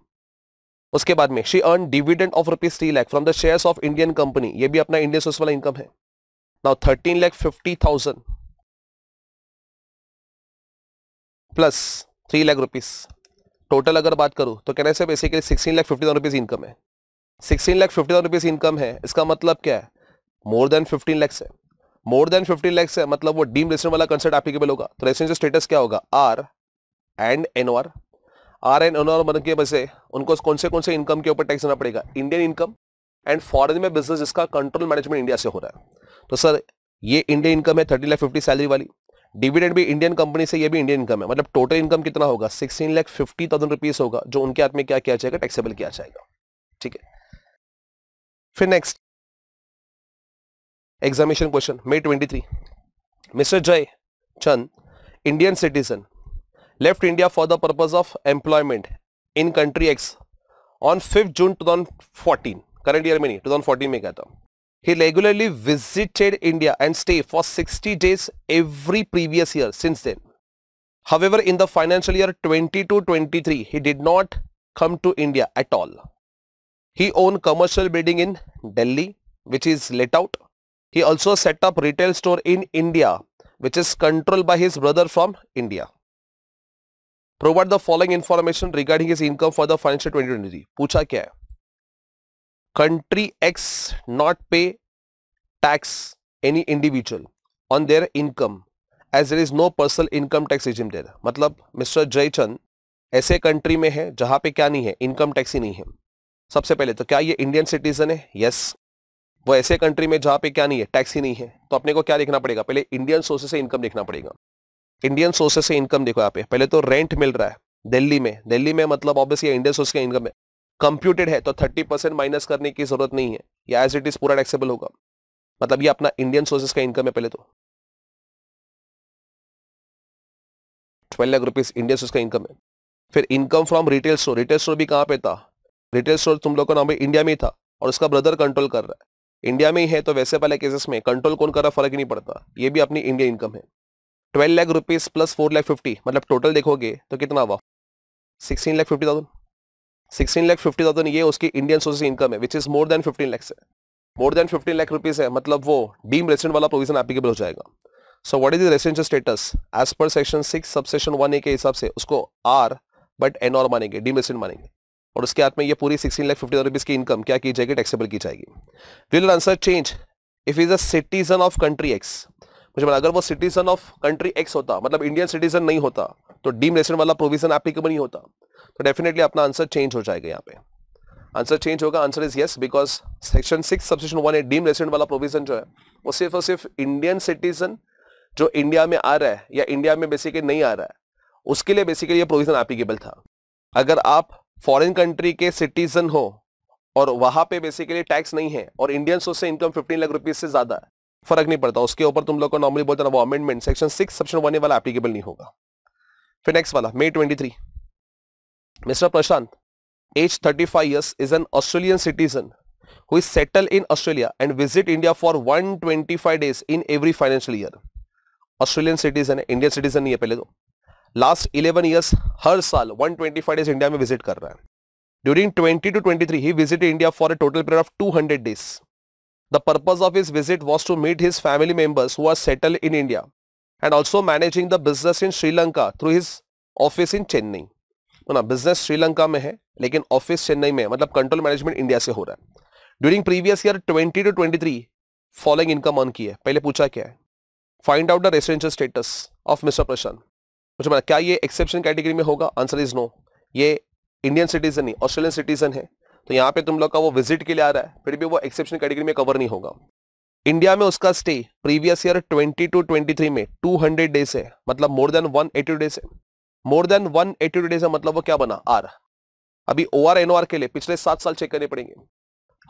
उसके बाद में she earn dividend of rupees three lakh from the shares of Indian company ये भी अपना इंडियन सोर्स वाला इनकम है। Now thirteen lakh fifty thousand plus three lakh rupees total अगर बात करूँ तो कहने से basically sixteen lakh fifty thousand rupees income है। Sixteen lakh fifty rupees income है। इसका मतलब क्या है? मोर देन फिफ्टीन लैक्स है। मोर देन फिफ्टीन लैक्स है मतलब वो डीम रेसिडेंट वाला कंसेप्ट एप्लीकेबल होगा तो रेसिडेंशियल स्टेटस क्या होगा? R and N R R and N R बन के बसे, उनको कौन से कौन से इनकम के ऊपर टैक्स देना पड़ेगा? इंडियन इनकम एंड फॉरन में बिज़नेस जिसका कंट्रोल मैनेजमेंट इंडिया से हो रहा है। तो सर, ये इंडियन इनकम है थर्टी लाख फिफ्टी सैलरी वाली। डिविडेंड भी इंडियन कंपनी से, ये भी इंडियन इनकम है। मतलब टोटल इनकम कितना होगा? Sixteen lakh fifty thousand rupees होगा, जो उनके हाथ में क्या किया जाएगा? टैक्सेबल किया जाएगा। ठीक है? फिर next examination question May 23 Mister Jai Chand Indian citizen left India for the purpose of employment in country X on fifth June 2014 current year में नहीं 2014 में कहता he regularly visited India and stay for 60 days every previous year since then. However, in the financial year 22-23, he did not come to India at all. He owned commercial building in Delhi, which is let out. He also set up retail store in India, which is controlled by his brother from India. Provide the following information regarding his income for the financial 2023. पूछा क्या है country X not pay tax any individual on their income as there is no personal income tax regime there. मतलब mister Jaichand ऐसे country में है जहां पे क्या नहीं है इनकम टैक्स ही नहीं है सबसे पहले तो क्या ये इंडियन सिटीजन है? यस वो ऐसे कंट्री में जहाँ पे क्या नहीं है टैक्स ही नहीं है तो अपने को क्या देखना पड़ेगा? पहले इंडियन सोर्सेस से इनकम देखना पड़ेगा। इंडियन सोर्सेस से इनकम देखो यहाँ पे। पहले तो रेंट मिल रहा है दिल्ली में। दिल्ली में मतलब ऑब्वियसली इंडियन सोर्स का इनकम है। कंप्यूटेड है तो थर्टी माइनस करने की ज़रूरत नहीं है। या एज इट इज़ पूरा टैक्सेबल होगा। मतलब ये अपना इंडियन सोर्सेस का इनकम है पहले तो। Twelve lakh rupees Indian source का इनकम है। फिर income from retail store retail store भी कहाँ पे था? रिटेल स्टोर तुम लोग का नाम इंडिया में ही था और उसका ब्रदर कंट्रोल कर रहा है। इंडिया में ही है तो वैसे वाले केसेस में कंट्रोल कौन कर रहा फ़र्क ही नहीं पड़ता। ये भी अपनी इंडियन इनकम है। Twelve lakh rupees plus four lakh fifty मतलब टोटल देखोगे तो कितना हुआ? Sixteen lakh fifty thousand sixteen lakh fifty thousand ये उसकी इंडियन सोर्स इनकम है which is more than fifteen lakhs है। More than fifteen lakh rupees है मतलब वो डीम रेसिडेंट वाला प्रोविज़न एप्लीकेबल हो जाएगा। So what is the residential status as per section six sub one A के हिसाब से उसको आर बट एन और मानेंगे डीम रेसिडेंट मानेंगे। और उसके हाथ में ये पूरी सिक्सटीन लाख फिफ्टी रुपीज़ की इनकम क्या की जाएगी? टैक्सेबल की जाएगी। Will answer change if is a citizen of country X मुझे अगर वो सिटीजन ऑफ़ कंट्री एक्स होता मतलब इंडियन सिटीजन नहीं होता तो डीम रेसिडेंट वाला प्रोविज़न एप्लीकेबल नहीं होता तो डेफिनेटली अपना आंसर चेंज हो जाएगा यहाँ पे। आंसर चेंज होगा answer is yes because section six subsection one A deem resident वाला प्रोविज़न जो है, वो सिर्फ़ और सिर्फ़ इंडियन सिटीजन जो इंडिया में आ रहा है, या इंडिया में बेसिकली नहीं आ रहा है, उसके लिए बेसिकली ये प्रोविज़न एप्लीकेबल था। अगर आप फॉरेन कंट्री के सिटीजन हो, और वहाँ पे बेसिकली टैक्स नहीं है, और इंडियन सोर्स से इनकम 15 लाख रुपीज़ से ज़्यादा है, फ़र्क नहीं पड़ता। उसके ऊपर तुम लोग को नॉर्मली बोलते वो amendment section six section one वाला एप्लीकेबल नहीं होगा। फिर नेक्स्ट वाला May 23 Mr Prashant age 35 years is an Australian citizen who is settled in Australia and visit India for 125 days in every financial year. Australian citizen है Indian citizen नहीं है पहले तो। लास्ट 11 इयर्स हर साल 125 डेज़ इंडिया में visit कर रहा है। During 20 to 23 he visited India for a total period of 200 days the purpose of his visit was to meet his family members who settle in India and also managing the business in Sri Lanka through his office इन चेन्नई ना business Sri Lanka में है, लेकिन office Chennai में मतलब control management India से हो रहा है। During previous year 20 to 23 following income earn की है। पहले पूछा क्या है? Find out the residential status of Mr Prashant मुझे बता क्या ये एक्सेप्शन कैटेगरी में होगा? आंसर इज़ नो ये इंडियन सिटीजन ही ऑस्ट्रेलियन सिटीजन है। तो यहाँ पे तुम लोग का वो विज़िट के लिए आ रहा है, फिर भी वो एक्सेप्शन कैटेगरी में कवर नहीं होगा। इंडिया में उसका स्टे प्रीवियस ईयर 20 टू 23 में 200 डेज़ है मतलब मोर देन 180 डेज़ है। मोर देन 180 डेज़ है मतलब वो क्या बना? आर अभी ओ आर एनओ आर के लिए पिछले सात साल चेक करने पड़ेंगे।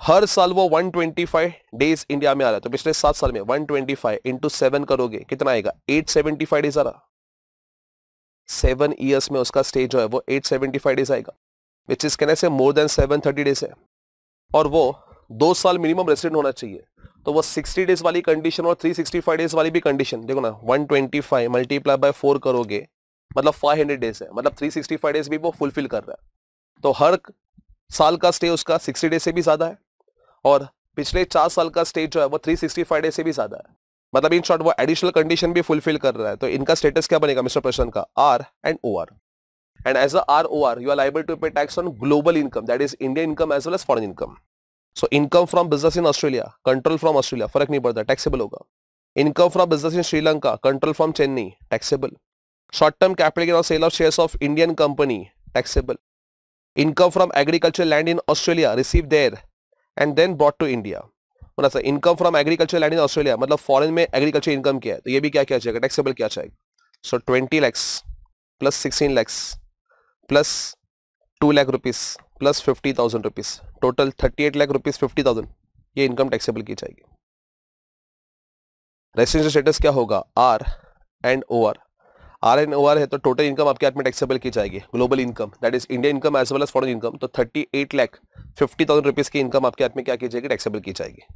हर साल वो 125 डेज़ इंडिया में आ रहा है। तो पिछले सात साल में 125 ट्वेंटी इंटू सेवन करोगे, कितना आएगा? 875 डेज़ आ रहा। सेवन ईयर्स में उसका स्टे जो है वो 875 डेज़ आएगा विच इज़ कहने से more than seven thirty days है। और वो दो साल मिनिमम रेसिडेंट होना चाहिए। तो वो 60 डेज़ वाली कंडीशन और 365 डेज़ वाली भी कंडीशन देखो ना 125 मल्टीप्लाई बाय फोर करोगे मतलब 500 डेज़ है मतलब 365 डेज़ भी वो फुलफिल कर रहा है। तो हर साल का स्टे उसका 60 डेज़ से भी ज़्यादा है, और पिछले चार साल का स्टे जो है वो 365 डेज़ से भी ज़्यादा है। मतलब इन शॉर्ट वो एडिशनल कंडीशन भी फुलफिल कर रहा है। तो इनका स्टेटस क्या बनेगा मिस्टर प्रशांत का? R and O R and as R O R you are liable to pay tax on global income that is Indian income as well as foreign income so income from business in Australia control from Australia फ़र्क नहीं पड़ता taxable होगा। Income from business in Sri Lanka control from Chennai taxable short term capital gain of sale of shares of Indian company taxable income from agriculture land in Australia receive there and then brought to India मतलब sir income from agriculture land in Australia मतलब foreign में agriculture income किया है तो ये भी क्या क्या चाहिए टैक्सेबल क्या चाहिए? So twenty lakhs plus sixteen lakhs plus two lakh rupees plus fifty thousand rupees total thirty eight lakh rupees fifty thousand ये इनकम टैक्सेबल की जाएगी। रेसिडेंशियल स्टेटस क्या होगा? R and O R R and O R है तो total income आपके हाथ में टैक्सेबल की जाएगी global income that is Indian income as well as foreign income तो thirty eight lakh fifty thousand rupees की इनकम आपके हाथ में क्या की जाएगी टैक्सेबल की जाएगी।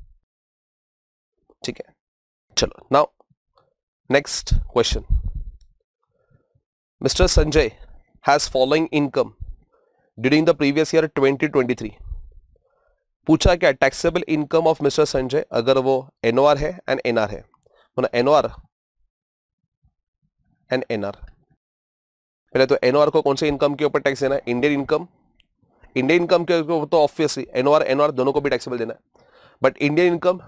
ठीक है? चलो now next question Mr Sanjay has following income during the previous year 2023 पूछा क्या taxable income of Mr Sanjay अगर वो एनओआर है एंड एनआर है? मतलब एनओआर एंड एनआर। पहले तो एनओआर को कौन से इनकम के ऊपर टैक्स देना है? इंडियन इनकम इंडियन इनकम के ऊपर तो ऑब्वियसली एनओआर एनओआर दोनों को भी टैक्सेबल देना है। बट इंडियन इनकम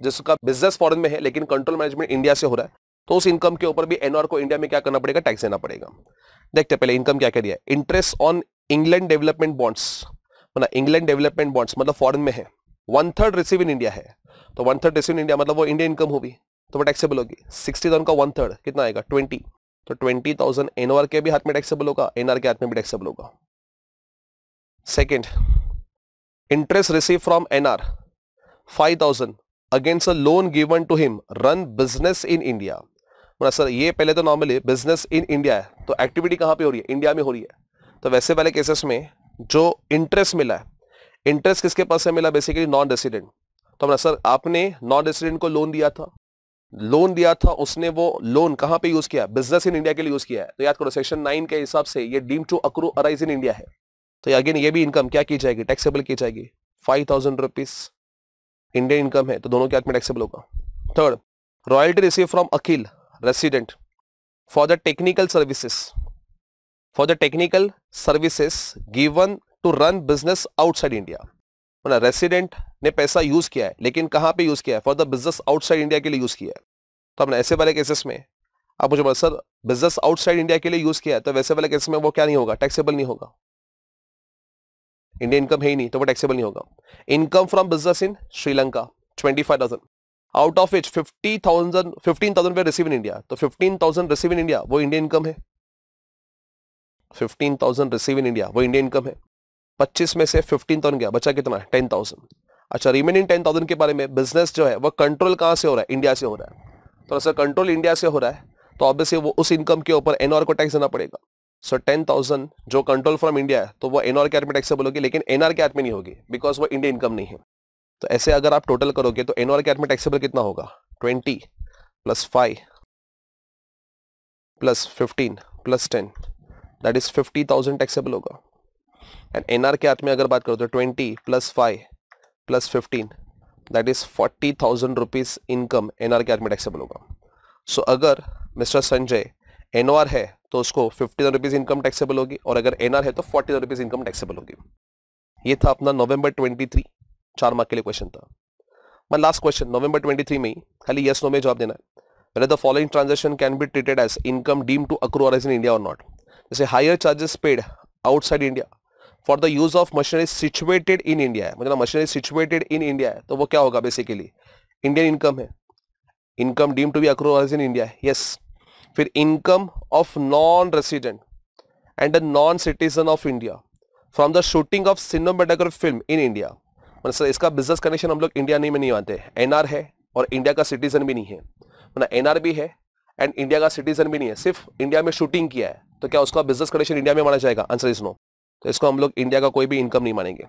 जिसका बिज़नेस फॉरन में है, लेकिन कंट्रोल मैनेजमेंट इंडिया से हो रहा है तो उस इनकम के ऊपर भी एनओआर को इंडिया में क्या करना पड़ेगा? टैक्स देना पड़ेगा। देखते पहले इनकम क्या करिए interest on England development bonds मतलब इंग्लैंड डेवलपमेंट बॉन्ड्स मतलब फॉरन में है। One third receive in India है। तो one third receive in India मतलब वो इंडियन इनकम होगी तो वो टैक्सेबल होगी। सिक्सटी का वन थर्ड कितना आएगा? ट्वेंटी तो ट्वेंटी थाउज़ेंड एनओआर के भी हाथ में टैक्सेबल होगा एनआर के हाथ में भी टैक्सेबल होगा। Second interest receive from NR five thousand against a loan given to him run business in India मतलब सर, ये पहले तो नॉर्मली बिज़नेस इन इंडिया है तो एक्टिविटी कहाँ पे हो रही है? इंडिया में हो रही है। तो वैसे वाले केसेस में जो इंटरेस्ट मिला है इंटरेस्ट किसके पास से मिला? बेसिकली नॉन रेसिडेंट तो मतलब सर, आपने नॉन रेसिडेंट को लोन दिया था लोन दिया था, उसने वो लोन कहाँ पे यूज़ किया? बिज़नेस इन इंडिया के लिए यूज़ किया है। तो याद करो सेक्शन नाइन के हिसाब से ये deem to accrue arise in India है। तो अगेन ये भी इनकम क्या की जाएगी? टैक्सेबल की जाएगी। Five thousand rupees Indian income है। तो दोनों के हाथ में टैक्सेबल होगा। Third royalty receive from Akhil resident for the technical services. For the technical services given to run business outside India. मतलब रेसिडेंट ने पैसा यूज़ किया है, लेकिन कहाँ पे यूज़ किया है? For the business outside India के लिए यूज़ किया है. तो हमने ऐसे वाले केसेस में आप मुझे सर बिज़नेस आउटसाइड इंडिया के लिए यूज़ किया है तो वैसे वाले केसेस में वो क्या नहीं होगा? टैक्सेबल नहीं होगा. इंडियन इनकम है ही नहीं तो वो टैक्सेबल नहीं होगा। Income from business in Sri Lanka twenty five thousand out of each fifty thousand fifteen thousand receive in India तो fifteen thousand receive in India वो इंडियन इनकम है। Fifteen thousand receive in India वो Indian income है। पच्चीस में से fifteen thousand गया, बचा कितना? टेन थाउज़ेंड अच्छा रिमेनिंग टेन थाउज़ेंड के बारे में बिज़नेस जो है, वो कंट्रोल कहाँ से हो रहा है? इंडिया से हो रहा है। तो सर कंट्रोल इंडिया से हो रहा है तो ऑब्वियसली वो उस इनकम के ऊपर एनआर को टैक्स देना पड़ेगा। सो टेन थाउज़ेंड जो कंट्रोल फ्रॉम इंडिया है तो वो एनआर के हाथ में टैक्सेबल होगी लेकिन एनआर के हाथ में नहीं होगी बिकॉज़ वो इंडिया इनकम नहीं है। तो ऐसे अगर आप टोटल करोगे तो एनआर के हाथ में टैक्सेबल कितना होगा? Twenty plus five plus fifteen plus ten that is fifty thousand taxable होगा। एंड एनआर के हाथ में अगर बात करो तो twenty plus five plus fifteen that is forty thousand rupees income NR के हाथ में टैक्सेबल होगा। सो so, अगर मिस्टर संजय एनओआर है तो उसको फिफ्टी रुपीज़ इनकम टैक्सेबल होगी और अगर एनआर है तो फोर्टी रुपीज़ इनकम टैक्सेबल होगी। ये था अपना नवंबर 23 चार मार्क के लिए क्वेश्चन था। मैं लास्ट क्वेश्चन नवंबर 23 में ही खाली यस नो में जवाब देना है। Whether the following transaction can be treated as income deemed to accrue arise in India or. जैसे higher charges paid outside India for the use of machinery situated in India है। मतलब machinery situated in India है। तो वो क्या होगा basically Indian income है। Income deem to be accrue in India yes फिर income of non resident and a non citizen of India from the shooting of cinematography film in India मतलब sir इसका business connection हम लोग India नहीं में नहीं आते एन है और इंडिया का सिटीजन भी नहीं है। मतलब एन भी है एंड इंडिया का सिटीजन भी नहीं है। सिर्फ़ इंडिया में शूटिंग किया है। तो क्या उसका बिज़नेस कनेक्शन इंडिया में माना जाएगा? आंसर इज़ नो तो इसको हम लोग इंडिया का कोई भी इनकम नहीं मानेंगे।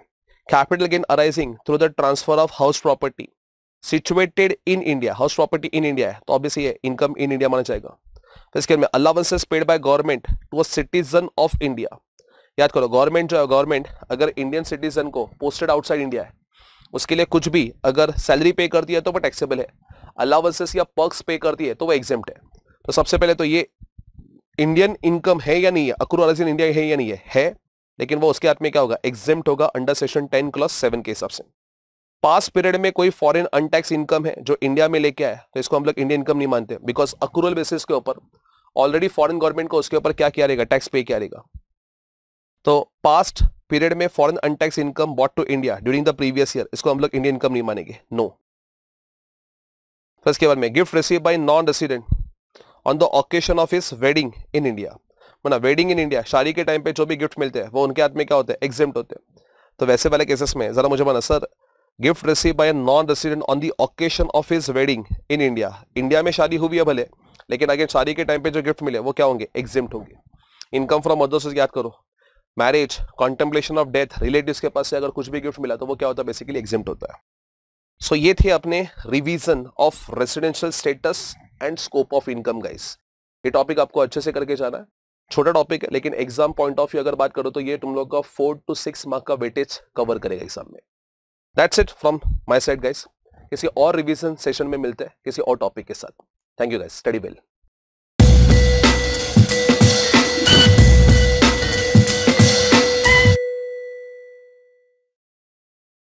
Capital gain arising through the transfer of house property situated in India house property in India है तो ऑब्वियसली ये इनकम इन इंडिया माना जाएगा। तो इसके में allowances paid by government to a citizen of India याद करो गवर्नमेंट जो है गवर्नमेंट अगर इंडियन सिटीजन को पोस्टेड आउटसाइड इंडिया है, उसके लिए कुछ भी अगर सैलरी पे करती है तो वो टैक्सेबल है। अलावेंसेस या पर्क्स पे करती है तो वो एग्जाम्प्ट है। तो सबसे पहले तो ये इंडियन इनकम है या नहीं है? अक्रू इन इंडिया है या नहीं है? है। लेकिन वो उसके हाथ में क्या होगा? एग्जाम्प्ट होगा under section ten clause seven के हिसाब से पास पीरियड में कोई फॉरेन अनटैक्स इनकम है जो इंडिया में लेके आया तो इसको हम लोग इंडियन इनकम नहीं मानते बिकॉज़ अक्रूवल बेसिस के ऊपर ऑलरेडी फॉरेन गवर्नमेंट को उसके ऊपर क्या किया रहेगा? टैक्स पे किया रहेगा। तो पास्ट पीरियड में foreign untaxed income brought to India during the previous year इसको हम लोग इंडियन इनकम नहीं मानेंगे। No no. फिर इसके बाद में gift receive by non resident on the occasion of his wedding in India मतलब वेडिंग इन इंडिया शादी के टाइम पे जो भी गिफ्ट मिलते हैं वो उनके हाथ में क्या होते हैं? एग्ज़ाम होते हैं। तो वैसे वाले केसेस में जरा मुझे माना sir gift receive by non resident on the occasion of his wedding in India India में शादी हुई है भले लेकिन अगर शादी के टाइम पे जो गिफ्ट मिले वो क्या होंगे? एग्जिम्ट होंगे। इनकम फ्रॉम अदर्स याद करो। Marriage contemplation of death relative के पास से अगर कुछ भी गिफ्ट मिला तो वो क्या होता है? बेसिकली एग्जिम्ट होता है। सो so, ये थे अपने revision of residential status and scope of income guys ये टॉपिक आपको अच्छे से करके जाना है। छोटा टॉपिक है, लेकिन एग्ज़ाम पॉइंट ऑफ़ व्यू अगर बात करो तो ये तुम लोग का फोर टू सिक्स मार्क का वेटेज कवर करेगा एग्ज़ाम में। That's it from my side guys किसी और रिविजन सेशन में मिलते हैं, किसी और टॉपिक के साथ। Thank you guys study well